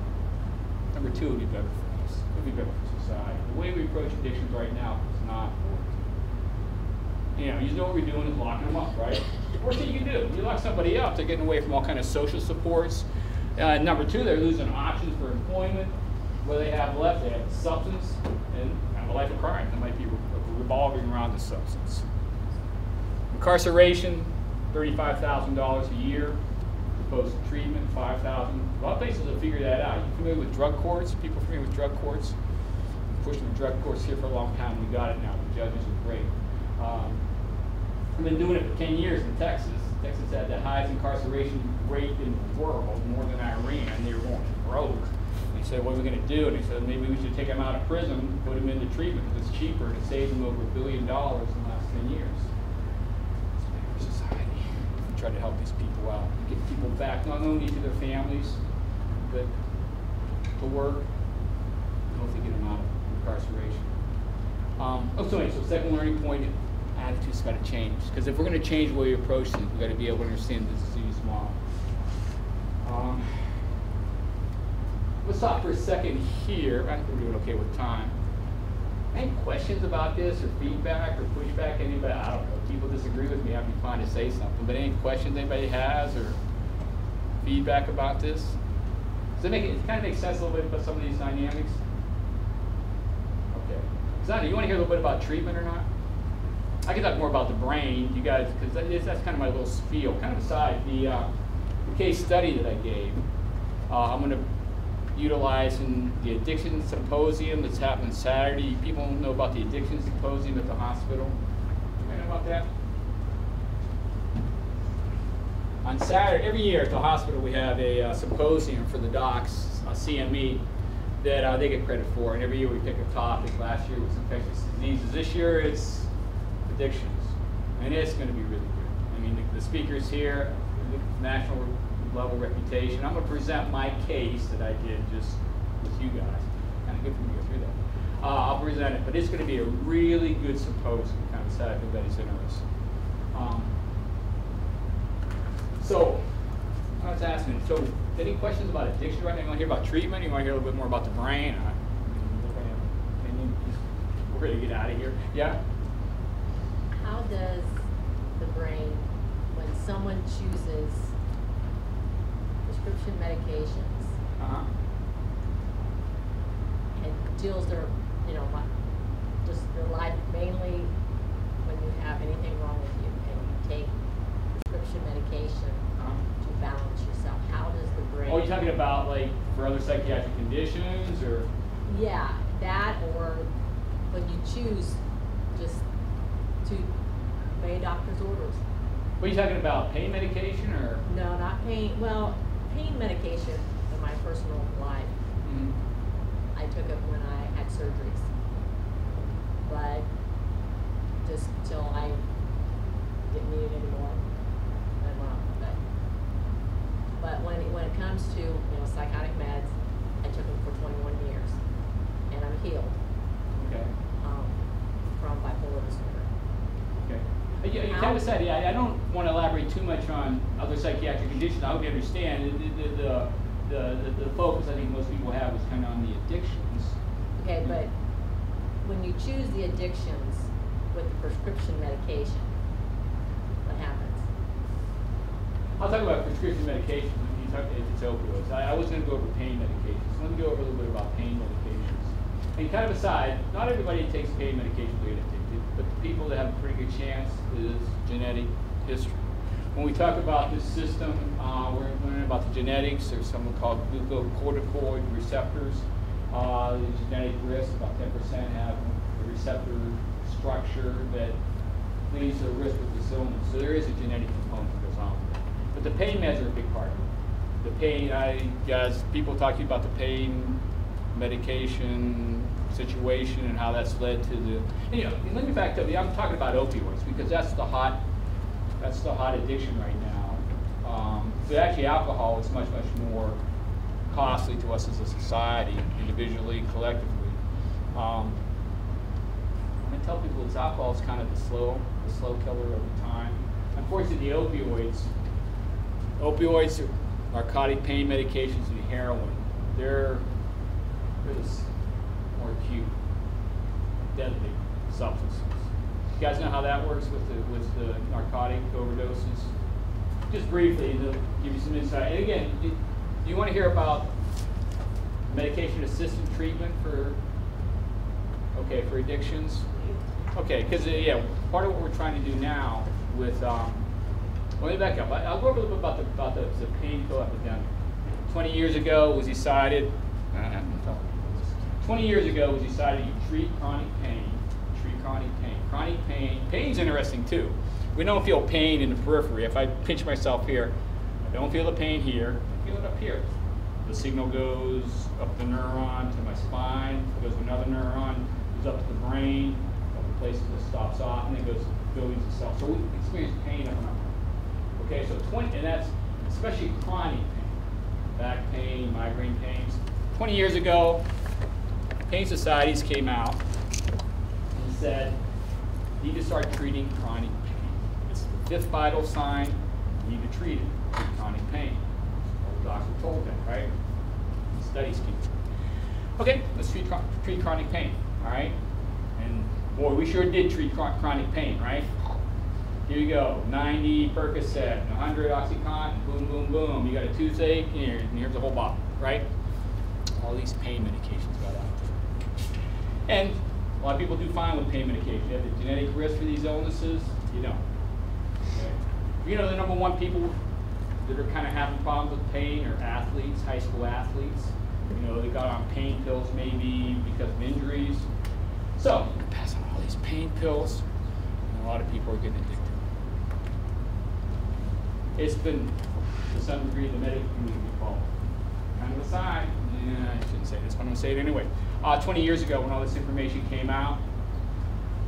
Number two, it'll be better for us. It'll be better for society. The way we approach addictions right now is not working. You know, you know what we're doing is locking them up, right? Worst thing you do, you lock somebody up, they're getting away from all kind of social supports. Uh, number two, they're losing options for employment. What they have left, they have substance and have a life of crime. That might be revolving around the substance. Incarceration, thirty-five thousand dollars a year. Post treatment, five thousand. A lot of places have figured that out. You familiar with drug courts? People familiar with drug courts? Pushing the drug courts here for a long time. We got it now. The judges are great. Um, I've been doing it for ten years in Texas. Texas had the highest incarceration rate in the world, more than Iran. They were going broke. They said, "What are we going to do?" And they said, "Maybe we should take them out of prison, put them into treatment because it's cheaper to save them over a billion dollars in the last ten years." It's for society. We try to help these people out, get people back not only to their families, but to work, hopefully get them out of incarceration. Um, oh, so anyway, so second learning point, attitude's got to change. Because if we're going to change the way we approach things, we've got to be able to understand the disease model. Um, let's stop for a second here. I think we're doing okay with time. Any questions about this or feedback or pushback? Anybody? I don't know. People disagree with me, I'd be fine to say something. But any questions anybody has or feedback about this? Does it make it, it kind of makes sense a little bit about some of these dynamics? Xander, you want to hear a little bit about treatment or not? I can talk more about the brain, you guys, because that is, that's kind of my little spiel. Kind of aside, the, uh, the case study that I gave, uh, I'm going to utilize in the addiction symposium that's happening Saturday. People know about the addiction symposium at the hospital. You know about that? On Saturday, every year at the hospital, we have a uh, symposium for the docs, a CME, that uh, they get credit for. And every year we pick a topic. Last year was infectious diseases. This year it's addictions. And it's going to be really good. I mean, the, the speakers here, the national level reputation. I'm going to present my case that I did just with you guys. Kind of good for me to go through that. Uh, I'll present it, but it's going to be a really good symposium. Kind of sad if everybody's interested. Um, so, uh, everyone's asking. So, any questions about addiction right now? You want to hear about treatment? You want to hear a little bit more about the brain? Uh, opinion? We're going to get out of here. Yeah. How does the brain, when someone chooses prescription medications Uh huh. and deals their, you know, just their life mainly when you have anything wrong with you and you take prescription medication Uh-huh. to balance yourself, how does the brain? Oh, you're talking about like for other psychiatric conditions or? Yeah, that or when you choose just to obey a doctor's orders. What are you talking about? Pain medication or? No, not pain, well, pain medication in my personal life, Mhm. I took it when I had surgeries. But just till I didn't need it anymore, I went off of it. But when, it- when it comes to, you know, psychotic meds, I took them for twenty-one years. And I'm healed, Okay. um, from bipolar disorder. Okay. You, you How- kind of said, yeah, I don't want to elaborate too much on other psychiatric conditions. I hope you understand. The, the, the, the, the, the focus I think most people have is kind of on the addictions. Okay, but when you choose the addictions with the prescription medication, what happens? I'll talk about prescription medications when you talk it's opioids. I, I was going to go over pain medications. So let me go over a little bit about pain medications. And kind of aside, not everybody takes pain medications will get addicted, but the people that have a pretty good chance is genetic history. When we talk about this system, uh, we're learning about the genetics. There's something called glucocorticoid receptors. Uh, the genetic risk, about 10% have a receptor structure that leads to a risk of this illness. So there is a genetic component that goes on with it. But the pain meds are a big part of it. The pain, I guess, people talking about the pain medication situation and how that's led to the, you know, let me back up, I'm talking about opioids because that's the hot, that's the hot addiction right now. Um, but actually alcohol is much, much more costly to us as a society, individually, collectively. Um, I tell people it's alcohol is kind of the slow, the slow killer over time. Unfortunately, the opioids, opioids, are narcotic pain medications, and heroin, they're this more acute, deadly substances. You guys know how that works with the with the narcotic overdoses? Just briefly, to give you some insight. And again, do, do you want to hear about medication-assisted treatment for okay for addictions? Okay, because yeah, part of what we're trying to do now with um, let me back up. I- I'll go over a little bit about the about the, the pain pill epidemic. Twenty years ago, was decided. uh, 20 years ago, was decided you treat chronic pain, treat chronic pain. Chronic pain, pain's interesting too. We don't feel pain in the periphery. If I pinch myself here, I don't feel the pain here, I feel it up here. The signal goes up the neuron to my spine, goes to another neuron, goes up to the brain, a couple places it stops off, and then goes of cells. So we experience pain up in our. Okay, so 20, and that's especially chronic pain, back pain, migraine pains. 20 years ago, pain societies came out and said, you need to start treating chronic pain. It's the fifth vital sign, you need to treat it, chronic pain. Old doctor told them, right? Studies keep. Okay, let's treat, treat chronic pain, all right? And boy, we sure did treat chronic pain, right? Here you go, 90 Percocet, 100 OxyContin, boom, boom, boom. You got a toothache, and here- and here's a whole bottle, right? All these pain medications got out there. And a lot of people do fine with pain medication. You have the genetic risk for these illnesses, you don't. Okay? You know, the number one people that are kind of having problems with pain are athletes, high school athletes. You know, they got on pain pills maybe because of injuries. So, you pass on all these pain pills, and a lot of people are getting addicted. It's been, to some degree, the medical community fault. Kind of aside, yeah, I shouldn't say this, but I'm gonna say it anyway. Uh, 20 years ago, when all this information came out,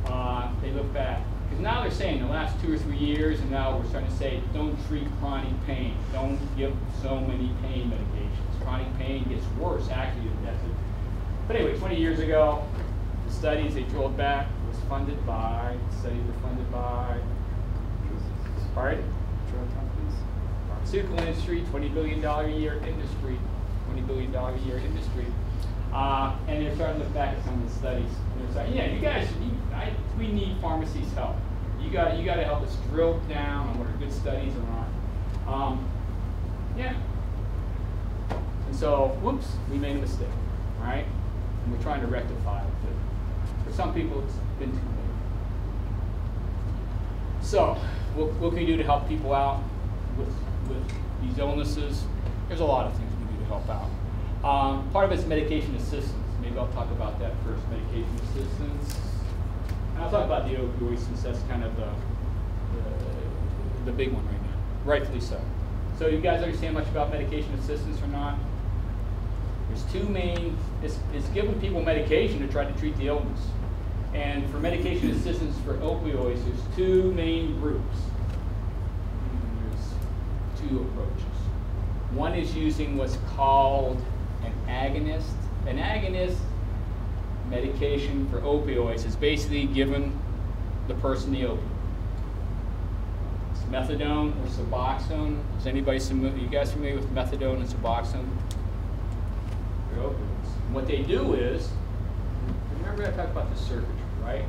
uh, they looked back. Because now they're saying the last two or three years, and now we're starting to say, don't treat chronic pain. Don't give so many pain medications. Chronic pain gets worse, actually. That's it. But anyway, 20 years ago, the studies they drilled back was funded by, studies were funded by, pardon? Pharmaceutical industry, $20 billion a year industry, $20 billion a year industry. Uh, and they're starting to look back at some of the studies. And they're saying, yeah, you guys, you, I, we need pharmacies' help. You got, you got to help us drill down on what are good studies and aren't. Um, yeah. And so, whoops, we made a mistake, right? And we're trying to rectify it. But for some people, it's been too late. So, what, what can we do to help people out with, with these illnesses? There's a lot of things we can do to help out. Um, part of it's medication assistance. Maybe I'll talk about that first, medication assistance. And I'll talk about the opioids since that's kind of the, the, the big one right now, rightfully so. So you guys understand much about medication assistance or not? There's two main, it's, it's giving people medication to try to treat the illness. And for medication assistance for opioids, there's two main groups. And two approaches. One is using what's called an agonist. An agonist medication for opioids is basically giving the person the opioid. It's methadone or Suboxone. Is anybody you guys familiar with methadone and Suboxone? They're opioids. What they do is, remember I talked about the circuitry, right?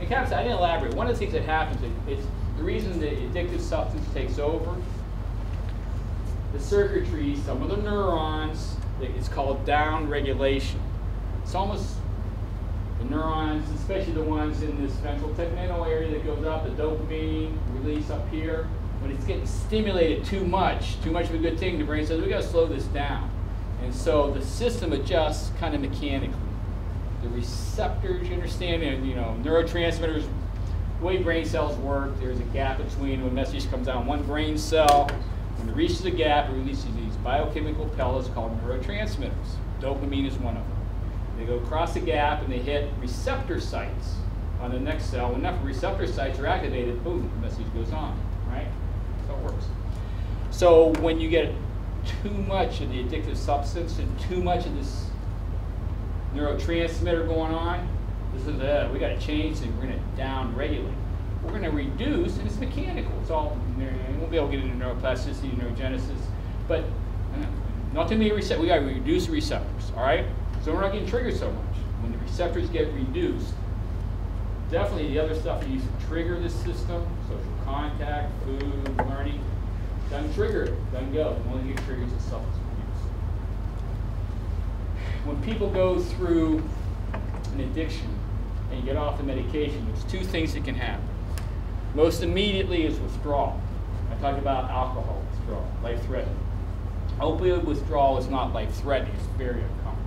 And I didn't elaborate. One of the things that happens, it, it's the reason the addictive substance takes over. The circuitry, some of the neurons, it's called down regulation. It's almost the neurons, especially the ones in this ventral tegmental area that goes up, the dopamine release up here, when it's getting stimulated too much, too much of a good thing, the brain says, we gotta slow this down. And so the system adjusts kind of mechanically. The receptors, you understand, and you know, neurotransmitters, the way brain cells work, there's a gap between when a message comes down one brain cell, when it reaches a gap, it releases these biochemical pellets called neurotransmitters. Dopamine is one of them. They go across the gap and they hit receptor sites on the next cell. When enough receptor sites are activated, boom, the message goes on, right? That's how it works. So when you get too much of the addictive substance and too much of this neurotransmitter going on, this is it. We got to change and we're going to down regulate. We're going to reduce, and it's mechanical. It's all, won't be able to get into neuroplasticity, neurogenesis, but uh, not too many receptors. We got to reduce receptors, all right? So we're not getting triggered so much. When the receptors get reduced, definitely the other stuff that used to trigger this system, social contact, food, learning, doesn't trigger it, doesn't go. The only thing that triggers is substance abuse. When people go through an addiction and you get off the medication, there's two things that can happen. Most immediately is withdrawal. I talked about alcohol withdrawal, life-threatening. Opioid withdrawal is not life-threatening, it's very uncommon.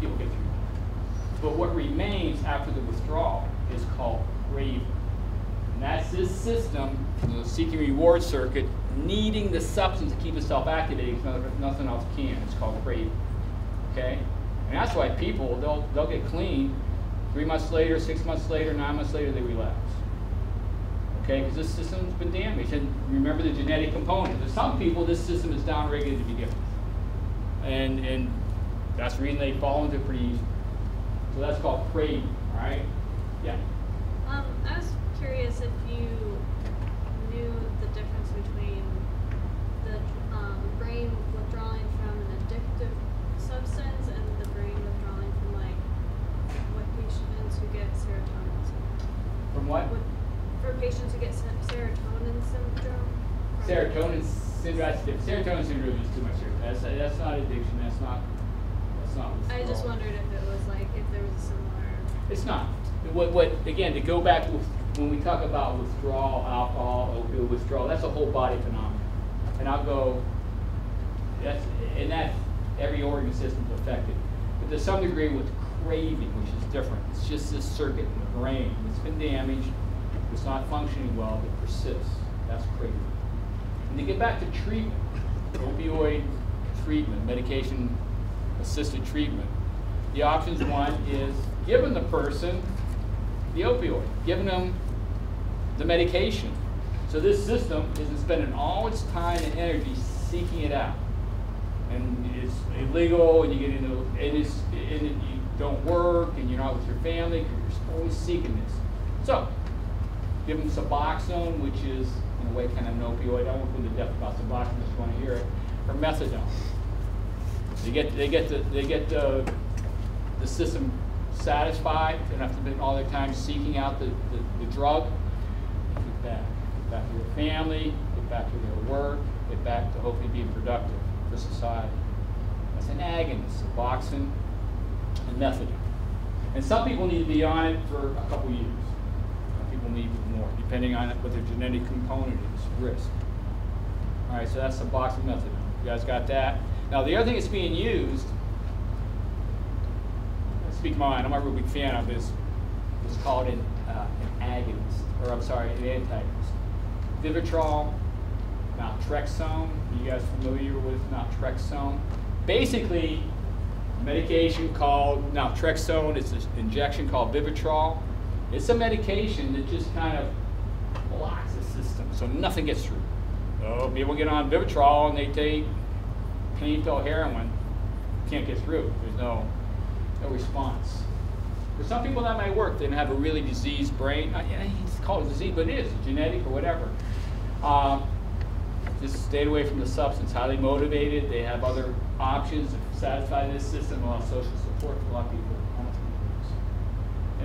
People get through that. But what remains after the withdrawal is called craving. And that's this system, the seeking reward circuit, needing the substance to keep itself activated because nothing else can. It's called craving. Okay? And that's why people, they'll, they'll get clean. Three months later, six months later, nine months later, they relapse. Okay? Because this system's been damaged. And remember the genetic component. For some people, this system is downregulated to begin with. And, and that's the reason they fall into it pretty easy. So that's called craving. All right? Yeah. Um, I was curious if you knew the difference between the um, brain withdrawing from an addictive substance and the brain withdrawing from like what patients who get serotonin. From what? With, for patients who get serotonin syndrome. Serotonin syndrome. Serotonin syndrome is too much. That's, that's not addiction. That's not. That's not. I just wondered if it was like if there was a similar. It's not. What, what, again, to go back to when we talk about withdrawal, alcohol, opioid withdrawal, that's a whole body phenomenon. And I'll go, that's, and that, every organ system's affected. But to some degree with craving, which is different. It's just this circuit in the brain. It's been damaged. It's not functioning well. It persists. That's craving. And to get back to treatment, opioid treatment, medication assisted treatment, the options one is giving the person the opioid, giving them the medication. So this system isn't spending all its time and energy seeking it out. And it's illegal, and you get into, and, it's, and you don't work, and you're not with your family, because you're always seeking this. So, give them Suboxone, which is in a way kind of an opioid. I won't go into depth about Suboxone you want to hear it, or methadone. They get, they get, the, they get the, the system satisfied. They don't have to spend all their time seeking out the, the, the drug. Get back, get back to their family, get back to their work, get back to hopefully being productive for society. That's an agonist, Suboxone and methadone. And some people need to be on it for a couple years. People need more, depending on what their genetic component is, risk. All right, so that's Suboxone methadone. You guys got that? Now, the other thing that's being used, I speak my mind, I'm not a real big fan of is, is called an, uh, an agonist, or I'm sorry, an antagonist. Vivitrol, naltrexone. You guys familiar with naltrexone? Basically, medication called naltrexone. It's an injection called Vivitrol. It's a medication that just kind of blocks the system, so nothing gets through. So people get on Vivitrol and they take pain pill heroin, can't get through. There's no no response. For some people that might work. They have a really diseased brain. Uh, yeah, it's called a disease, but it is genetic or whatever. Um, just stayed away from the substance. Highly motivated. They have other options to satisfy this system. A lot of social support for a lot of people.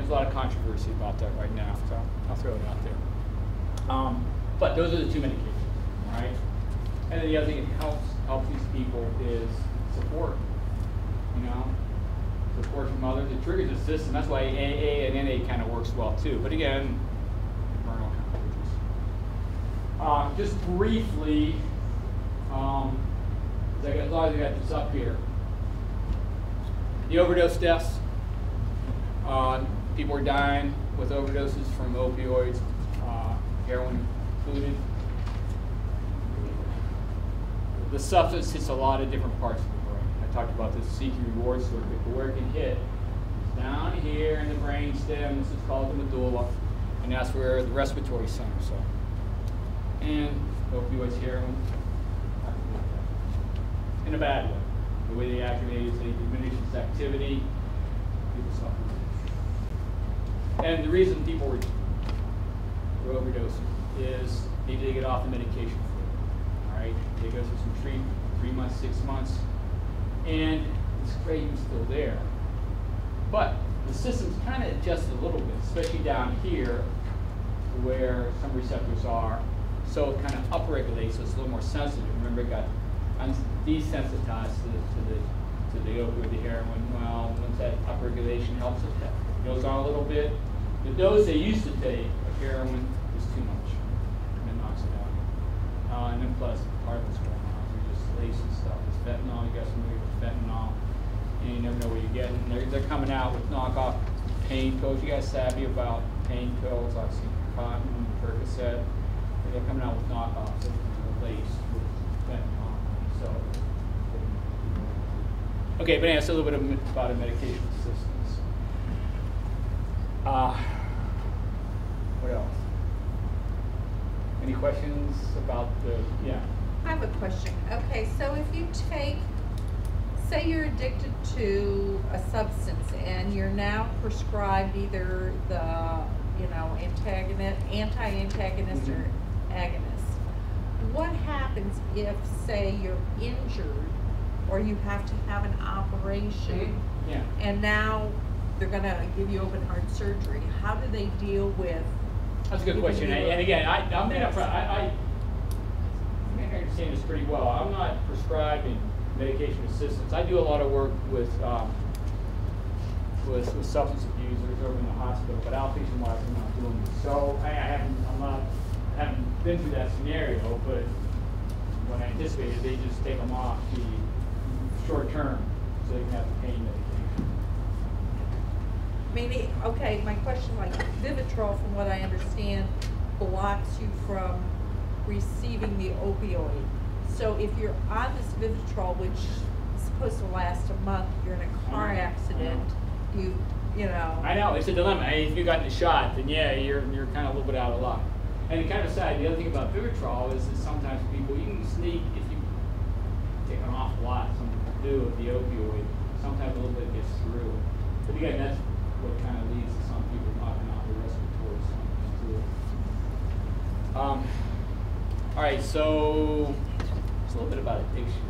There's a lot of controversy about that right now, so I'll throw it out there. Um, but those are the two medications, right? And then the other thing that helps helps these people is support. You know, support from others. It triggers the system. That's why AA and NA kind of works well too. But again, uh, just briefly, um, I got, as long as I got this up here, the overdose deaths. Uh, people are dying with overdoses from opioids, uh, heroin included. The substance hits a lot of different parts of the brain. I talked about this seeking reward circuit, but where it can hit down here in the brain stem. This is called the medulla, and that's where the respiratory centers are. And opioids, heroin, in a bad way. The way they activate is they diminish its activity. People suffer. And the reason people were, were overdosing is they get off the medication for it. All right, they go through some treatment, three months, six months, and this craving's still there. But the system's kind of adjusted a little bit, especially down here where some receptors are. So it kind of upregulates, so it's a little more sensitive. Remember, it got desensitized to the, to the, to the opioid, the heroin. Well, once that upregulation helps it, goes on a little bit. The dose they used to take of heroin is too much, and it knocks it out. Uh, and then plus, part of what's going on, we're just lacing stuff. It's fentanyl, you guys familiar with fentanyl, and you never know what you're getting. They're, they're coming out with knockoff pain pills. You guys savvy about pain pills, Oxycontin, Percocet. They're coming out with knockoffs that are laced with fentanyl, so. Okay, but anyway, that's a little bit about a medication assistance. Uh, what else? Any questions about the, yeah? I have a question. Okay, so if you take, say you're addicted to a substance and you're now prescribed either the, you know, antagonist, anti-antagonist or agonist, what happens if, say, you're injured or you have to have an operation Yeah. and now they're gonna give you open heart surgery? How do they deal with? That's a good question, and and again, I, I'm being upfront, I, I, I think I understand this pretty well. I'm not prescribing medication assistance. I do a lot of work with, um, with, with substance abusers over in the hospital, but outpatient wise, I'm not doing it. So I, I haven't, I'm not, I haven't been through that scenario, but what I anticipated, they just take them off the short term, so they can have the pain medication. I mean, it- okay, my question, like Vivitrol, from what I understand, blocks you from receiving the opioid. So if you're on this Vivitrol, which is supposed to last a month, you're in a car Mhm. accident, you, you know. I know, it's a dilemma. Hey, If you got the shot, then yeah, you're, you're kind of a little bit out of luck. And kind of sad, the other thing about Vivitrol is that sometimes people, you can sneak, if you take an awful lot, some do, of the opioid, sometimes a little bit gets through. But again, that's what kind of leads to some people knocking out the respiratory symptoms too. Um, All right, so it's a little bit about addiction.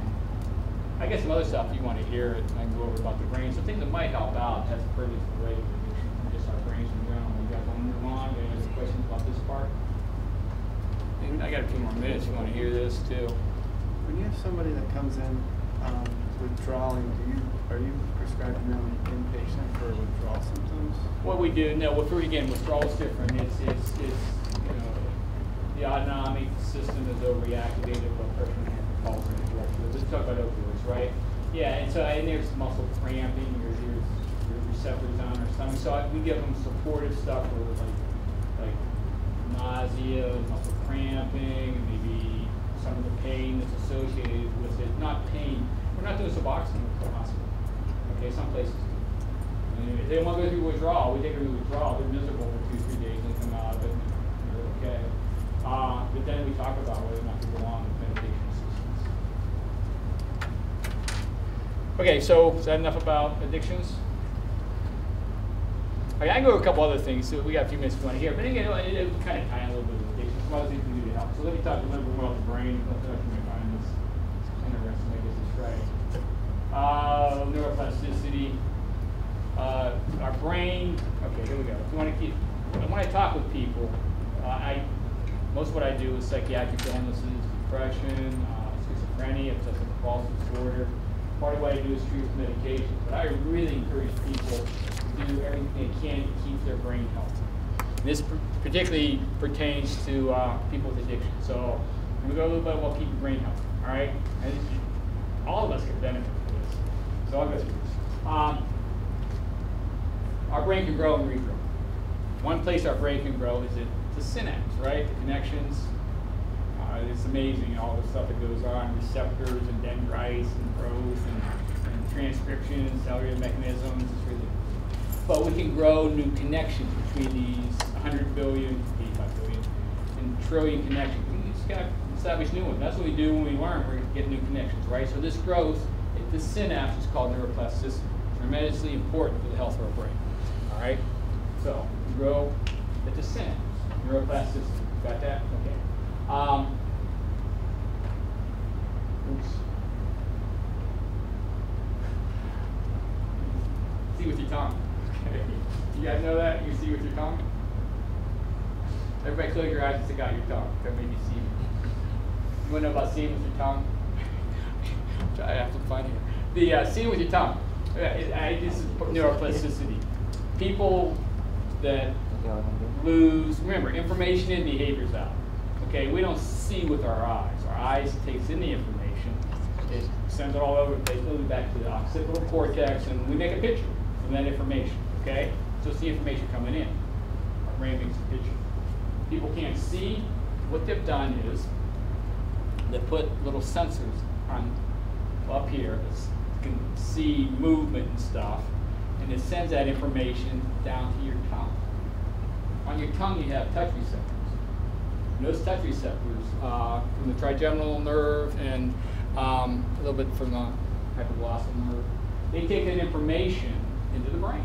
I guess some other stuff you want to hear, I can go over about the brain. So things that might help out has further related to addiction, and just our brains in general. You guys want to move on? You have any questions about this part? I got a few more minutes. You want to hear this too? When you have somebody that comes in um, withdrawing, do you, are you prescribing them inpatient for withdrawal symptoms? What we do, no, well, for again, withdrawal is different. It's, it's, it's, you know, the autonomic system is overreactivated, blood pressure the direction. Let's talk about opioids, right? Yeah, and so, and there's muscle cramping, your, there's, there's receptors on our stomach. So I, we give them supportive stuff for like, like nausea, muscle cramping, and maybe some of the pain that's associated with it. Not pain, we're not doing Suboxone the hospital. Okay, some places. And if they want to go through withdrawal, we take them to withdrawal. They're miserable for two, three days and come out, but they're okay. Uh, but then we talk about whether or not to go on with medication assistance. Okay, so is that enough about addictions? Okay, I can go over a couple other things. So we got a few minutes if you want to hear. But again, it, it kind of tie in a little bit with addiction. Some other things we do to help. So let me talk a little bit more about the brain. I thought you might find this interesting. I guess it's right. Uh, neuroplasticity. Uh, our brain. Okay, here we go. If you want to keep. When I talk with people, uh, I most of what I do is psychiatric illnesses, depression, uh, schizophrenia, obsessive compulsive disorder. Part of what I do is treat with medication, but I really encourage people to do everything they can to keep their brain healthy. This particularly pertains to uh, people with addiction. So gonna go a little bit about keeping brain healthy. All right, and all of us can benefit. So I'll go through this. Um, our brain can grow and regrow. One place our brain can grow is at the synapse, right? The connections. Uh, it's amazing all the stuff that goes on, receptors and dendrites and growth and, and transcription and cellular mechanisms. It's really, but we can grow new connections between these 100 billion, 85 billion, and trillion connections. We just got to establish new ones. That's what we do when we learn. We get new connections, right? So this growth, the synapse is called neuroplasticity. Tremendously important for the health of our brain. All right. So grow at the synapse, neuroplasticity. Got that? Okay. Um, oops. See with your tongue. Okay. You guys know that? You see with your tongue? Everybody close your eyes and stick out your tongue. That made you see. You want to know about seeing with your tongue? I have to find it. The uh, seeing with your tongue. Uh, it- I, this is neuroplasticity. People that lose, remember, information in, behaviors out. Okay, we don't see with our eyes. Our eyes takes in the information, it sends it all over the place, moves back to the occipital cortex, and we make a picture from that information. Okay, so it's the information coming in. Our brain makes a picture. People can't see. What they've done is they put little sensors on up here that can see movement and stuff, and it sends that information down to your tongue. On your tongue, you have touch receptors. And those touch receptors uh, from the trigeminal nerve and um, a little bit from the hypoglossal nerve, they take that information into the brain.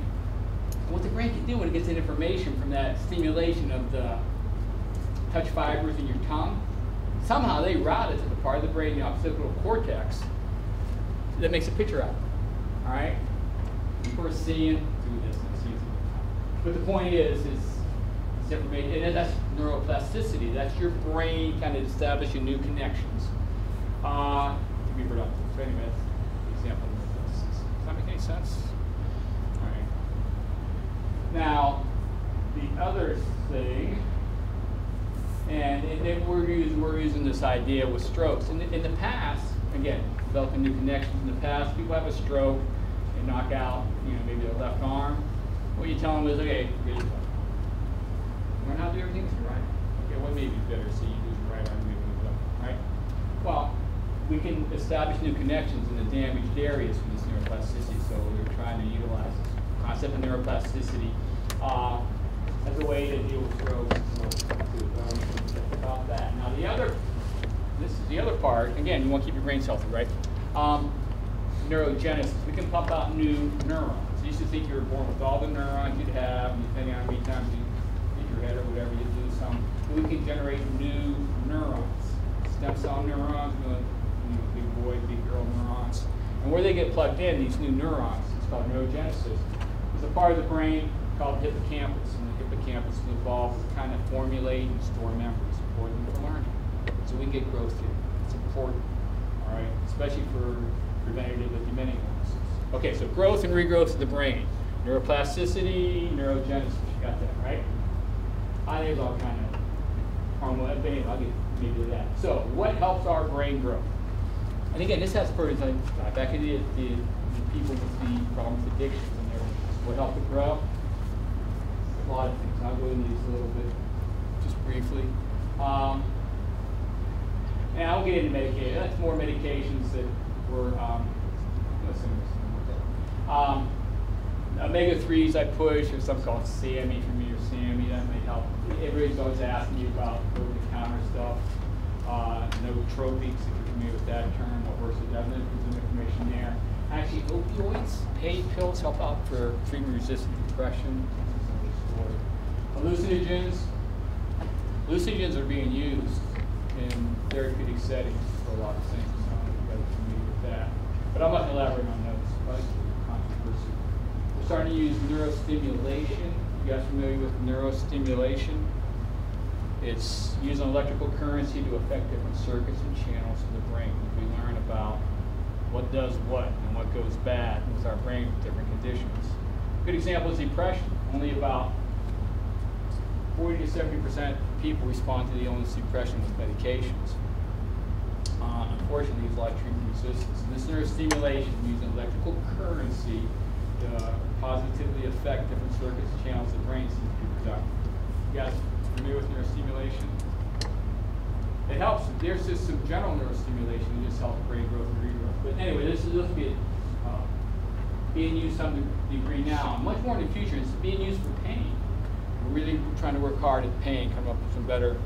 And what the brain can do when it gets that information from that stimulation of the touch fibers in your tongue, somehow they route it to the part of the brain, the occipital cortex, that makes a picture out. All right? Course, seeing through this. But the point is, is information, and that's neuroplasticity. That's your brain kind of establishing new connections uh, to be productive. So anyway, that's the example. Does that make any sense? All right. Now, the other thing, and, and we're using, we're using this idea with strokes. In the, in the past, again, developing new connections. In the past, people have a stroke, they knock out, you know, maybe their left arm. What you tell them is, okay, forget your left arm. Learn how to do everything with your right. Okay, what may be better, so you use your right arm, maybe your left, right? Well, we can establish new connections in the damaged areas for this neuroplasticity. So we're trying to utilize this concept of neuroplasticity uh, as a way to deal with stroke. and so forth, too. So I'm gonna about that. Now the other, this is the other part. Again, you want to keep your brains healthy, right? Um, neurogenesis. We can pump out new neurons. You used to think you were born with all the neurons you'd have, depending on how many times you hit your head or whatever you do some. We can generate new neurons. Stem cell neurons, you know, big boy, big girl neurons. And where they get plugged in, these new neurons, it's called neurogenesis, is a part of the brain called the hippocampus. And the hippocampus is involved with kind of formulate and store memories, important for learning. So we get growth here. It's important, all right, especially for preventative and dementing illnesses. Okay, so growth and regrowth of the brain. Neuroplasticity, neurogenesis, you got that, right? I think it's all kind of anyway, I'll get maybe to that. So, what helps our brain grow? And again, this has further like back to the, the, the people with the problems with addictions and everything. What helps it grow? A lot of things. I'll go into these a little bit, just briefly. Um, and I'll get into medication. That's more medications that were, um, um, omega 3s I push, or something called SAMe for me, or SAMe, that may help. Everybody's always asking me about over the counter stuff. Uh, nootropics, if you're familiar with that term, what works with that, there's some information there. Actually, opioids, pain pills help out for treatment resistant depression. Hallucinogens, hallucinogens are being used in therapeutic settings for a lot of things. So you guys are familiar with that. But I'm not going to elaborate on those. Probably controversy. We're starting to use neurostimulation. You guys familiar with neurostimulation? It's using electrical currency to affect different circuits and channels of the brain. We learn about what does what and what goes bad with our brain with different conditions. A Good example is depression. Only about 40 to 70 percent of people respond to the illness suppression with medications. Uh, unfortunately, there's a lot of treatment resistance. And this neurostimulation using electrical currency to uh, positively affect different circuits and channels of the brain seems to be productive. You guys familiar with neurostimulation? It helps. There's just some general neurostimulation that just helps brain growth and regrowth. But anyway, this is be uh, being used to some degree now. Much more in the future, it's being used for pain. Really trying to work hard at pain, come up with some better,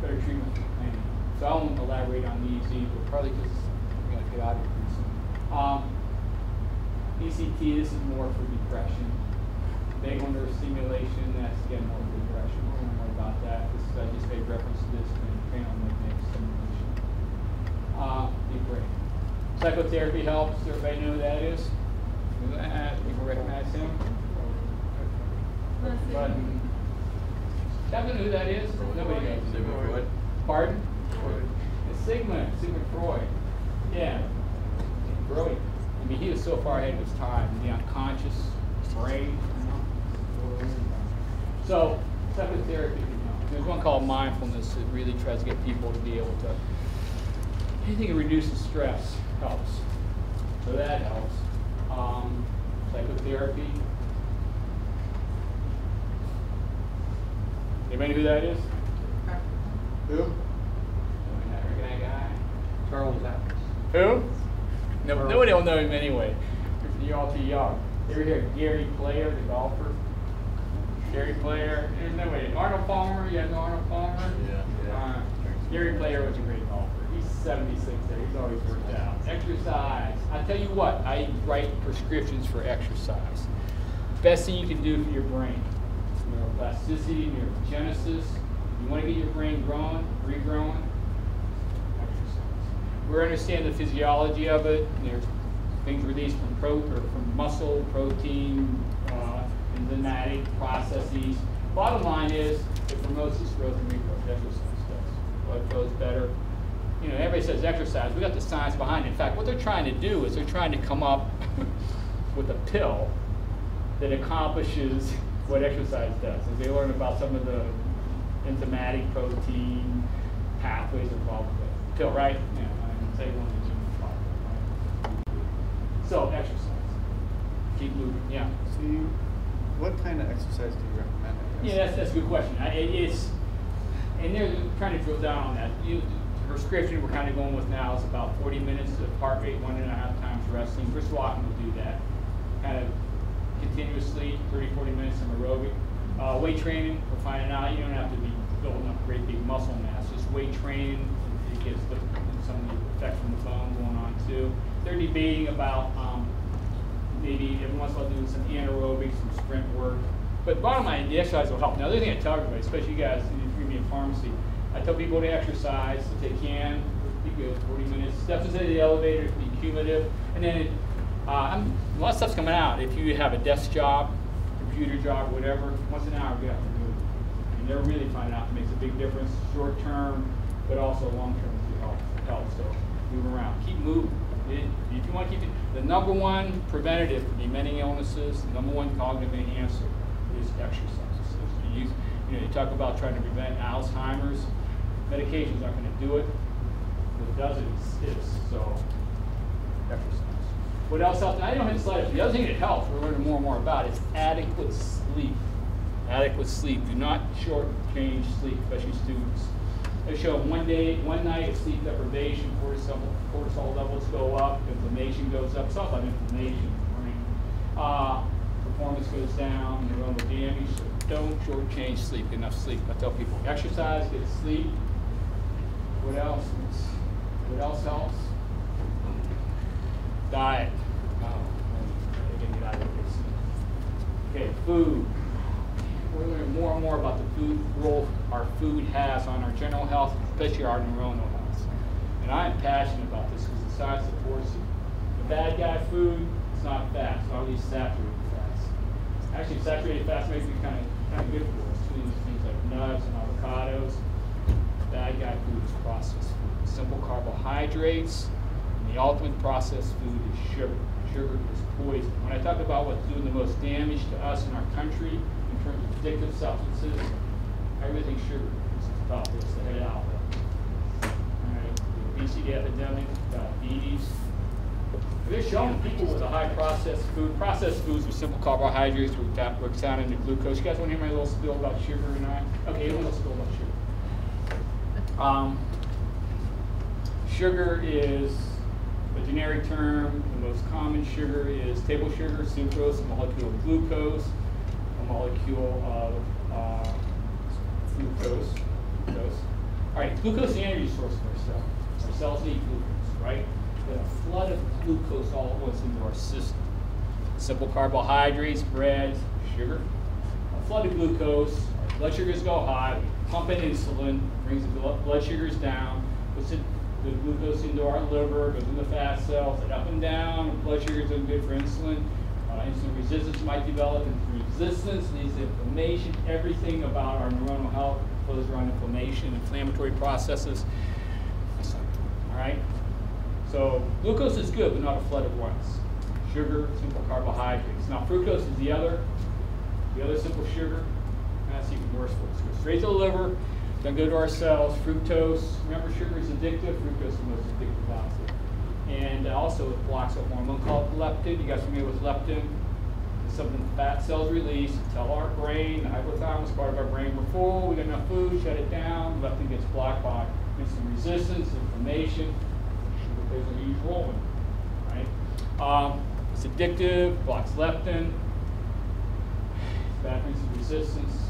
better treatment for pain. So I won't elaborate on these either, probably because we're gonna get out of here pretty soon. Um, ECT, this is more for depression. Vagal neurostimulation, that's again more for depression. We'll learn more about that. This I just made reference to this in cranial stimulation. Uh, deep brain. Psychotherapy helps. Everybody know who that is? People recognize him? But, Know who that is? Nobody knows. Sigmund Freud. Pardon? It's Sigmund, Sigmund Freud. Yeah. Brilliant. I mean, he was so far ahead of his time. The unconscious brain. So, psychotherapy. There's one called mindfulness that really tries to get people to be able to. Anything that reduces stress helps. So that helps. Um, psychotherapy. Anybody know who that is? Who? Charles Atkins. Who? No, nobody will know him anyway. You're all too young. You ever hear Gary Player, the golfer? Gary Player. There's nobody. Arnold Palmer. You guys know Arnold Palmer? Yeah, yeah. Uh, Gary Player was a great golfer. He's 76 there. He's always worked out. Exercise. I tell you what. I write prescriptions for exercise. Best thing you can do for your brain. Neuroplasticity, neurogenesis. You want to get your brain growing, regrowing. We understand the physiology of it. There's things released from pro or from muscle, protein, uh, enzymatic processes. Bottom line is it promotes this growth and regrowth. Exercise does. Blood flows better. You know, everybody says exercise. We got the science behind it. In fact, what they're trying to do is they're trying to come up with a pill that accomplishes what exercise does. As they learn about some of the enzymatic protein pathways involved with it. Pill, right? Yeah, I can say one of the right? So exercise. Keep moving. Yeah. So you, what kind of exercise do you recommend? Yeah, that's, that's a good question. I, it's, and they're trying to drill down on that. You, prescription we're kind of going with now is about 40 minutes of heart rate, one and a half times resting. Brisk walking will do that. Kind of continuously, 30, 40 minutes of aerobic. Uh, weight training, we're finding out you don't have to be building up great big muscle mass. Just weight training, it gets the, some of the effects from the bone going on too. They're debating about um, maybe every once in a while doing some anaerobics, some sprint work. But bottom line, the exercise will help. Now, the other thing I tell everybody, especially you guys, if you're in pharmacy, I tell people to exercise if they can. be good, forty minutes. Steps inside the elevator be cumulative. And then, uh, a lot of stuff's coming out. If you have a desk job, computer job, whatever, once an hour, you have to move. And they're really finding out it makes a big difference, short term, but also long term to health, health. So move around, keep moving. If you want to keep it, the number one preventative for many illnesses, the number one cognitive enhancer is exercise. So you, use- you know, you talk about trying to prevent Alzheimer's, medications aren't going to do it. What does it is so exercise. What else helps? I don't have the slide up. The other thing that helps, we're learning more and more about, is adequate sleep. Adequate sleep. Do not shortchange sleep, especially students. They show one day, one night of sleep deprivation, cortisol, cortisol levels go up, inflammation goes up. All about inflammation, right? Uh, performance goes down, neuronal damage. So don't shortchange sleep. Enough sleep. I tell people, exercise, get sleep. What else? What else helps? Diet. Oh. Okay, food. We're learning more and more about the food role our food has on our general health, especially our neuronal health. And I'm passionate about this because the science supports it. The bad guy food, it's not fat, not at least saturated fats. Actually, saturated fats may be kind of kind of good for us. too. Things like nuts and avocados. Bad guy food is processed food. Simple carbohydrates. And the ultimate processed food is sugar. Sugar is poison. When I talk about what's doing the most damage to us in our country in terms of addictive substances, everything sugar is the top. list, the head out. All right, the obesity epidemic, diabetes. They're showing people with a high processed food, processed foods with simple carbohydrates, we're ta- we're into glucose. You guys want to hear my little spiel about sugar or not? Okay, a little spill about sugar. Um, sugar is generic term. The most common sugar is table sugar, sucrose, a molecule of glucose, a molecule of uh, fructose. Fructose. All right, glucose is the energy source of our cell. Our cells need glucose, right? Then a flood of glucose all at once into our system. Simple carbohydrates, bread, sugar. A flood of glucose, our blood sugars go high, we pump in insulin, brings the blood sugars down, the glucose into our liver, goes into the fat cells, and up and down, blood sugars are good for insulin. Uh, insulin resistance might develop, and resistance leads to inflammation. Everything about our neuronal health flows around inflammation, inflammatory processes. All right? So glucose is good, but not a flood at once. Sugar, simple carbohydrates. Now fructose is the other, the other simple sugar. That's even worse for us. Goes straight to the liver, then go to our cells. Fructose, remember sugar is addictive. Fructose is the most addictive there. And also it blocks a hormone called leptin. You guys familiar with leptin? It's something fat cells release tell our brain, the hypothalamus part of our brain, we're full, we got enough food, shut it down. Leptin gets blocked by insulin resistance, inflammation. Plays a huge role in it, right? Um, it's addictive, blocks leptin, of resistance.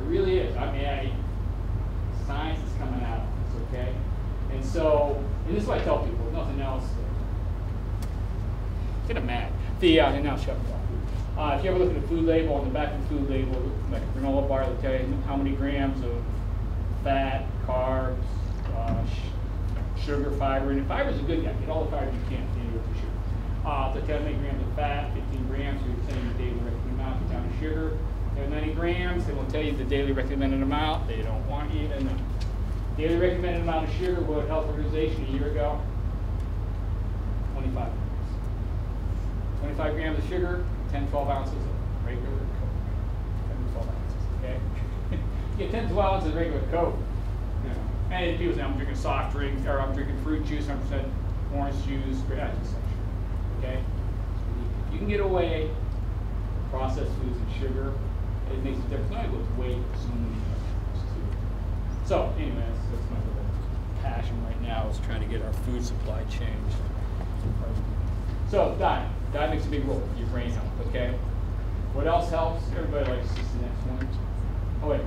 It really is. I mean, I, science is coming out of this, okay? And so, and this is what I tell people, nothing else. Get a mad. The, uh, and now shut up. Uh, if you ever look at the food label, on the back of the food label, like a granola bar, it'll tell you how many grams of fat, carbs, uh, sugar, fiber, and if fiber is a good guy. Get all the fiber you can, with the sugar. Uh, many grams of fat, 15 grams, you're saying your daily recommended amount, to sugar. At 90 grams, they won't tell you the daily recommended amount. They don't want you to know. Daily recommended amount of sugar, World Health Organization a year ago, 25 grams. 25 grams of sugar, 10, 12 ounces of regular Coke. 10 to 12 ounces, okay? you get 10 to 12 ounces of regular Coke. And people say, I'm drinking soft drink, or I'm drinking fruit juice, 100% orange juice, just like okay? You can get away processed foods and sugar, it makes a difference, not only with weight, so many other too. So, anyway, that's, that's my little passion right now, is trying to get our food supply changed. So, diet. Diet makes a big role your brain health, okay? What else helps? Everybody likes this the next one. Oh, wait.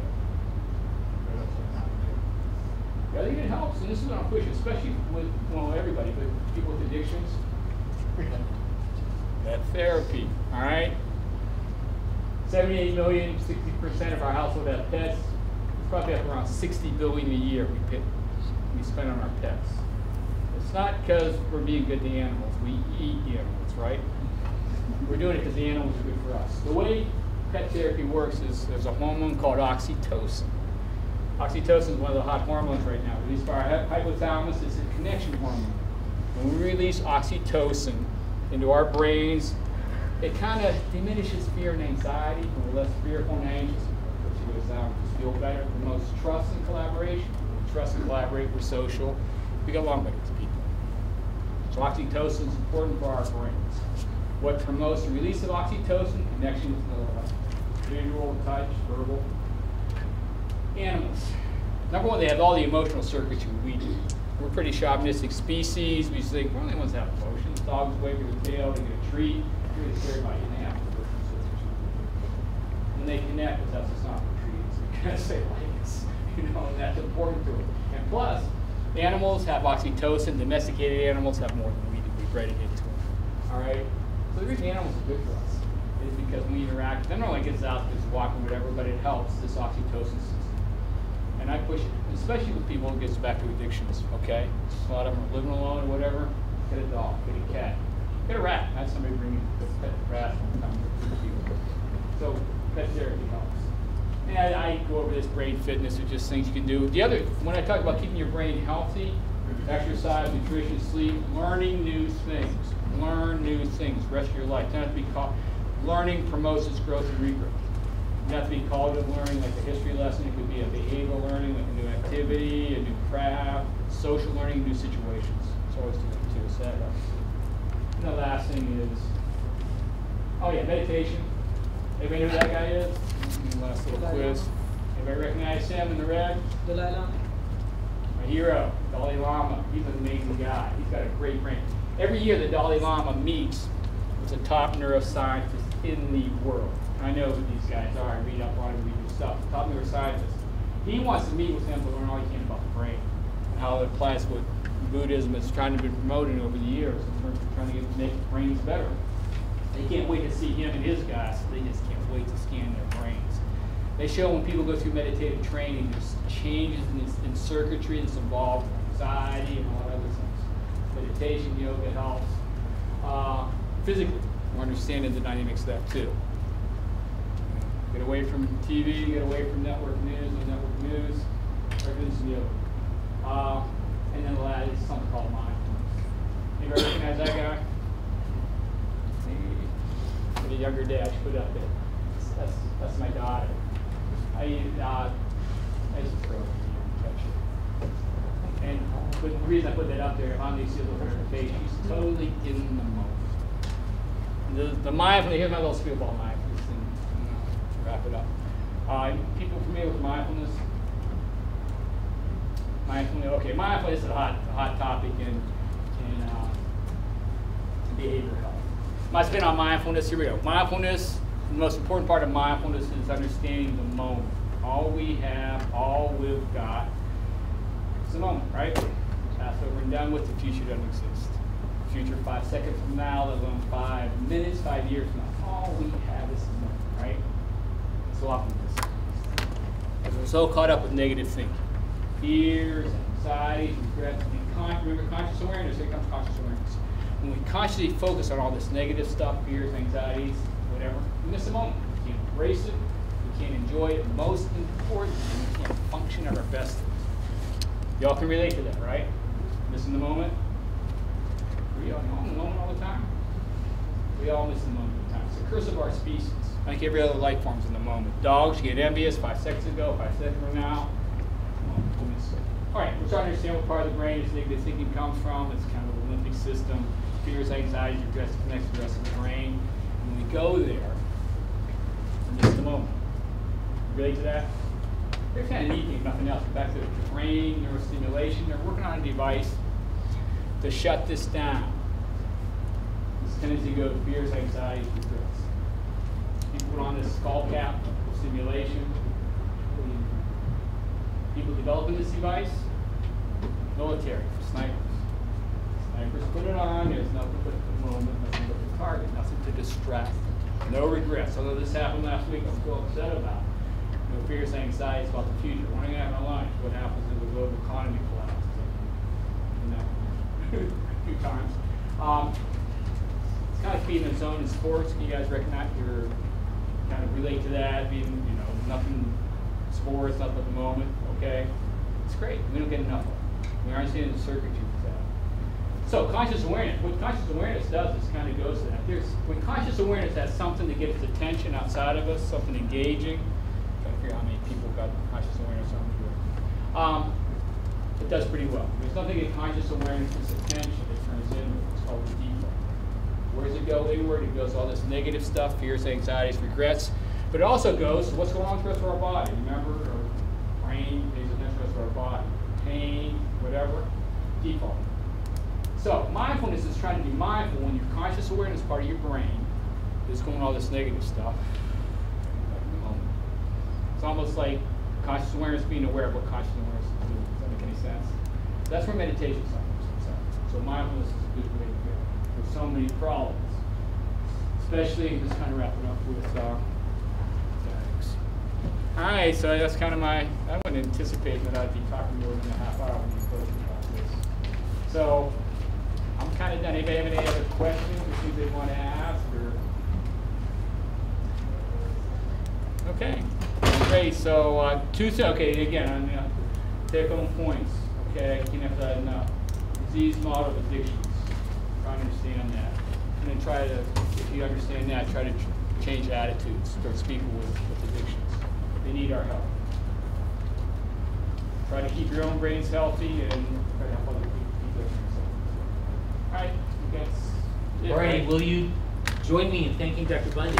Yeah, I think it helps, and this is what I'm pushing, especially with, well, everybody, but people with addictions. That therapy, all right? 78 million, 60% of our household have pets. It's probably up around 60 billion a year we pay. we spend on our pets. It's not because we're being good to animals. We eat the animals, right? We're doing it because the animals are good for us. The way pet therapy works is there's a hormone called oxytocin. Oxytocin is one of the hot hormones right now, released by our hypothalamus. It's a connection hormone. When we release oxytocin into our brains, it kind of diminishes fear and anxiety. When we're less fearful and anxious, which down, just feel better. Promotes trust and collaboration. We trust and collaborate. We're social. We get along better with people. So oxytocin is important for our brains. What promotes the release of oxytocin? Connection with the visual, touch, verbal. Animals. Number one, they have all the emotional circuitry we do. We're pretty chauvinistic species. We think we're the only ones that have emotions. Dogs wave their tail, they get a treat. They have emotional circuitry. When they connect with us, it's not for. Because they like us, you know, and that's important to them. And plus, animals have oxytocin. Domesticated animals have more than we do. We bred it into them. All right. So the reason animals are good for us is because we interact, them, not only gets out just walking whatever, but it helps this oxytocin system. And I push it, especially with people who gets back to addictions. Okay, a lot of them are living alone or whatever. Get a dog, get a cat, get a rat. Had somebody bring in a pet rat time to people. So pet therapy helps. And I, I go over this brain fitness or just things you can do. The other, when I talk about keeping your brain healthy, exercise, nutrition, sleep, learning new things. Learn new things. Rest of your life. Don't have to be called. Learning promotes its growth and regrowth. You have to be cognitive learning like a history lesson. It could be a behavioral learning, like a new activity, a new craft, social learning, new situations. It's always doing too. So. And the last thing is, oh yeah, meditation. Anybody know who that guy is? Mm-hmm. Last little quiz. Anybody recognize him in the red? Dalai Lama. My hero, Dalai Lama. He's an amazing guy. He's got a great brain. Every year, the Dalai Lama meets with the top neuroscientists in the world. I know who these guys are. I read up on them, read their stuff. The top neuroscientists. He wants to meet with them to learn all he can about the brain and how it applies to what Buddhism is trying to be promoting over the years in terms of trying to get, make brains better. They can't wait to see him and his guys. They just can't wait to scan their brains. They show when people go through meditative training, there's changes in, in circuitry that's involved anxiety and all that other things. Meditation, yoga helps. Uh, physically, we're understanding the dynamics of that too. Get away from TV, get away from network news and network news. Everything's new. Uh, and then the last is something called mindfulness. Anybody recognize that guy? For the younger day, I should put it up there. That's, that's my daughter. I, uh, I to throw it and but the reason I put that up there, on these see look her face, she's totally in the moment. The, the mindfulness, here's my little spiel about mindfulness, and wrap it up. Uh, people familiar with mindfulness? Mindfulness, okay, mindfulness is a hot, hot topic in, in uh, health. My spin on mindfulness, here we go. Mindfulness, the most important part of mindfulness is understanding the moment. All we have, all we've got, is the moment, right? Pass over and done with, the future doesn't exist. Future five seconds from now, let alone five minutes, five years from now. All we have is the moment, right? So often this. Because we're so caught up with negative thinking. Fears, and anxieties, regrets, and con- remember conscious awareness, here comes conscious awareness. When we consciously focus on all this negative stuff, fears, anxieties, whatever, we miss the moment. We can't embrace it, we can't enjoy it. Most important, we can't function at our best. Y'all can relate to that, right? Missing the moment? We all in the moment all the time. We all miss the moment all the time. It's the curse of our species. Like every other life form's in the moment. Dogs get envious five seconds ago, five seconds from now. It. All right, we're trying to understand what part of the brain is negative thinking comes from. It's kind of the limbic system. Fears, anxieties, regrets connects to the rest of the brain. When we go there, in just a moment. Relate to that? They're kind of neat thing, nothing else. Back to the brain neurostimulation. They're working on a device to shut this down. This tendency to go to fears, anxieties, regrets. You put on this skull cap simulation. People developing this device, military, snipers. Snipers put it on, there's nothing but the moment, nothing but the target, nothing to distract. No regrets. Although this happened last week, I'm still upset about it. No fears, anxieties about the future. Running out of lunch, what happens if the global economy collapses? a few times. Um, it's kind of being in the zone in sports. Can you guys recognize or kind of relate to that? Being, you know, nothing sports, nothing at the moment. Okay, it's great. We don't get enough of it. We aren't seeing the circuitry with that. So conscious awareness. What conscious awareness does is kind of goes to that. There's when conscious awareness has something to get its attention outside of us, something engaging. Trying to figure out how many people got conscious awareness on here. Um, it does pretty well. There's nothing in conscious awareness gets attention. It turns inward. It's called the default. Where does it go inward? It goes all this negative stuff, fears, anxieties, regrets. But it also goes to what's going on with the rest of our body. Remember, our brain pays attention to the rest of our body. Pain, whatever, default. So mindfulness is trying to be mindful when your conscious awareness part of your brain is going all this negative stuff. It's almost like conscious awareness being aware of what conscious awareness is doing. Does that make any sense? That's where meditation comes out. So mindfulness is a good way to go. There's so many problems. Especially, just kind of wrapping up with uh. Right, so that's kind of my, I wouldn't anticipate that I'd be talking more than a half hour when you spoke about this. So, I'm kind of done. Anybody have any other questions things they want to ask or? Okay, great. So uh, two. thi- Okay, again, I'm gonna take home points. Okay, I can't emphasize enough. Disease model addictions. Try to understand that, and then try to, if you understand that, try to ch- change attitudes towards people with, with. They need our help. Try to keep your own brains healthy and try to help other people keep their brains healthy. All right, I it. All right? will you join me in thanking Dr. Bundy?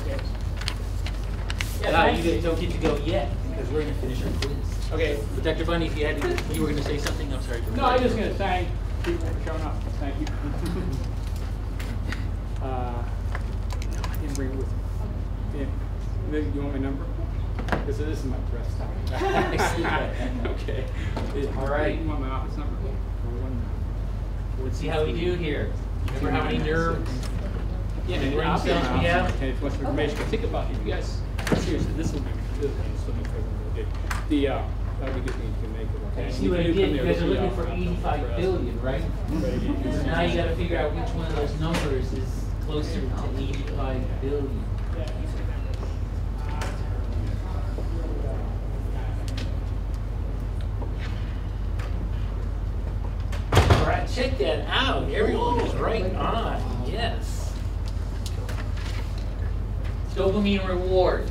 Okay. Yeah, thank you don't get to go yet, because we're gonna finish our quiz. Okay. But Dr. Bundy, if you had, you were gonna say something, I'm sorry. No, I'm just gonna thank people for showing up. Thank you. Uh, no, bring it with me. Yeah. Maybe you want my number? Because this is my press time. I see that. Okay. All right. You want my office number? Let's see how we do here. Remember how many nerves? Yeah, and and brain cells we have? Okay, if you want some information, but think about it. You guys, seriously, this will be, this will be, this will be really good. The, uh, that would be good thing you can make it, okay? See what I did? You guys are looking for the, uh, eighty-five right? So now you gotta figure out which one of those numbers is closer to eighty-five billion. All right, check that out. Everyone is right on, yes. Dopamine reward.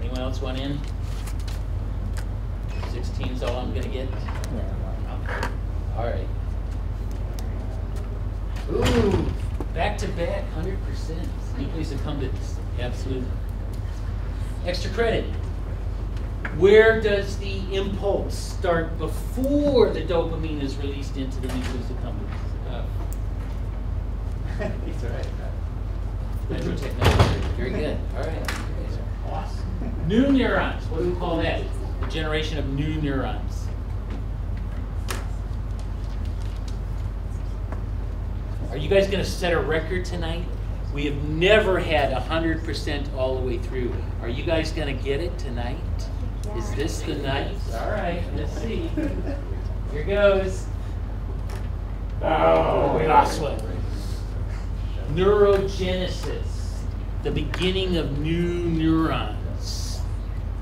Anyone else want in? Sixteen's all I'm gonna get? All right. Ooh, back to back, hundred percent. Nucleus accumbens, absolute. Extra credit. Where does the impulse start before the dopamine is released into the nucleus accumbens? Uh, He's right. Metro technology, very good, all right. You Awesome. New neurons, what do we call that? The generation of new neurons. Are you guys gonna set a record tonight? We have never had hundred percent all the way through. Are you guys gonna get it tonight? Is this the night? All right, let's see. Here goes. Oh, we lost one. Neurogenesis, the beginning of new neurons.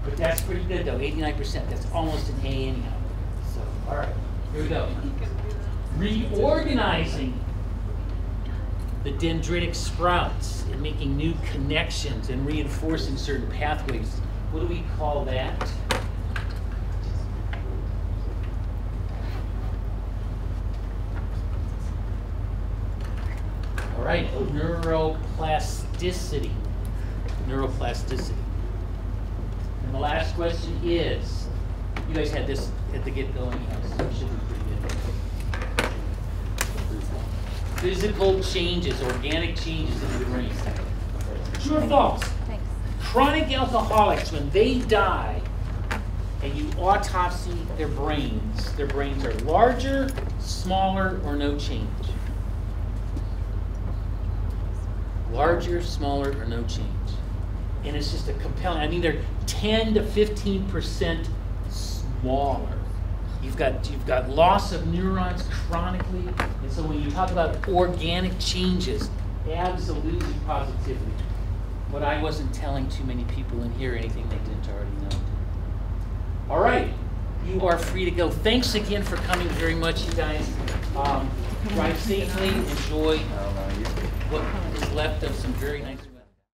But that's pretty good though, eighty-nine percent, that's almost an A anyhow. So, all right, here we go. Reorganizing the dendritic sprouts and making new connections and reinforcing certain pathways. What do we call that? All right, neuroplasticity. Neuroplasticity. And the last question is, you guys had this at the get-go anyhow, so it should be pretty good. Physical changes, organic changes in the brain. True or false? Thanks. Chronic alcoholics, when they die, and you autopsy their brains, their brains are larger, smaller, or no change. Larger, smaller, or no change. And it's just a compelling, I mean, they're 10 to 15% smaller. You've got, you've got loss of neurons chronically. And so when you talk about organic changes, absolutely positively. What I wasn't telling too many people in here anything they didn't already know. All right, you are free to go. Thanks again for coming very much, you guys. Um, drive safely, enjoy what is left of some very nice.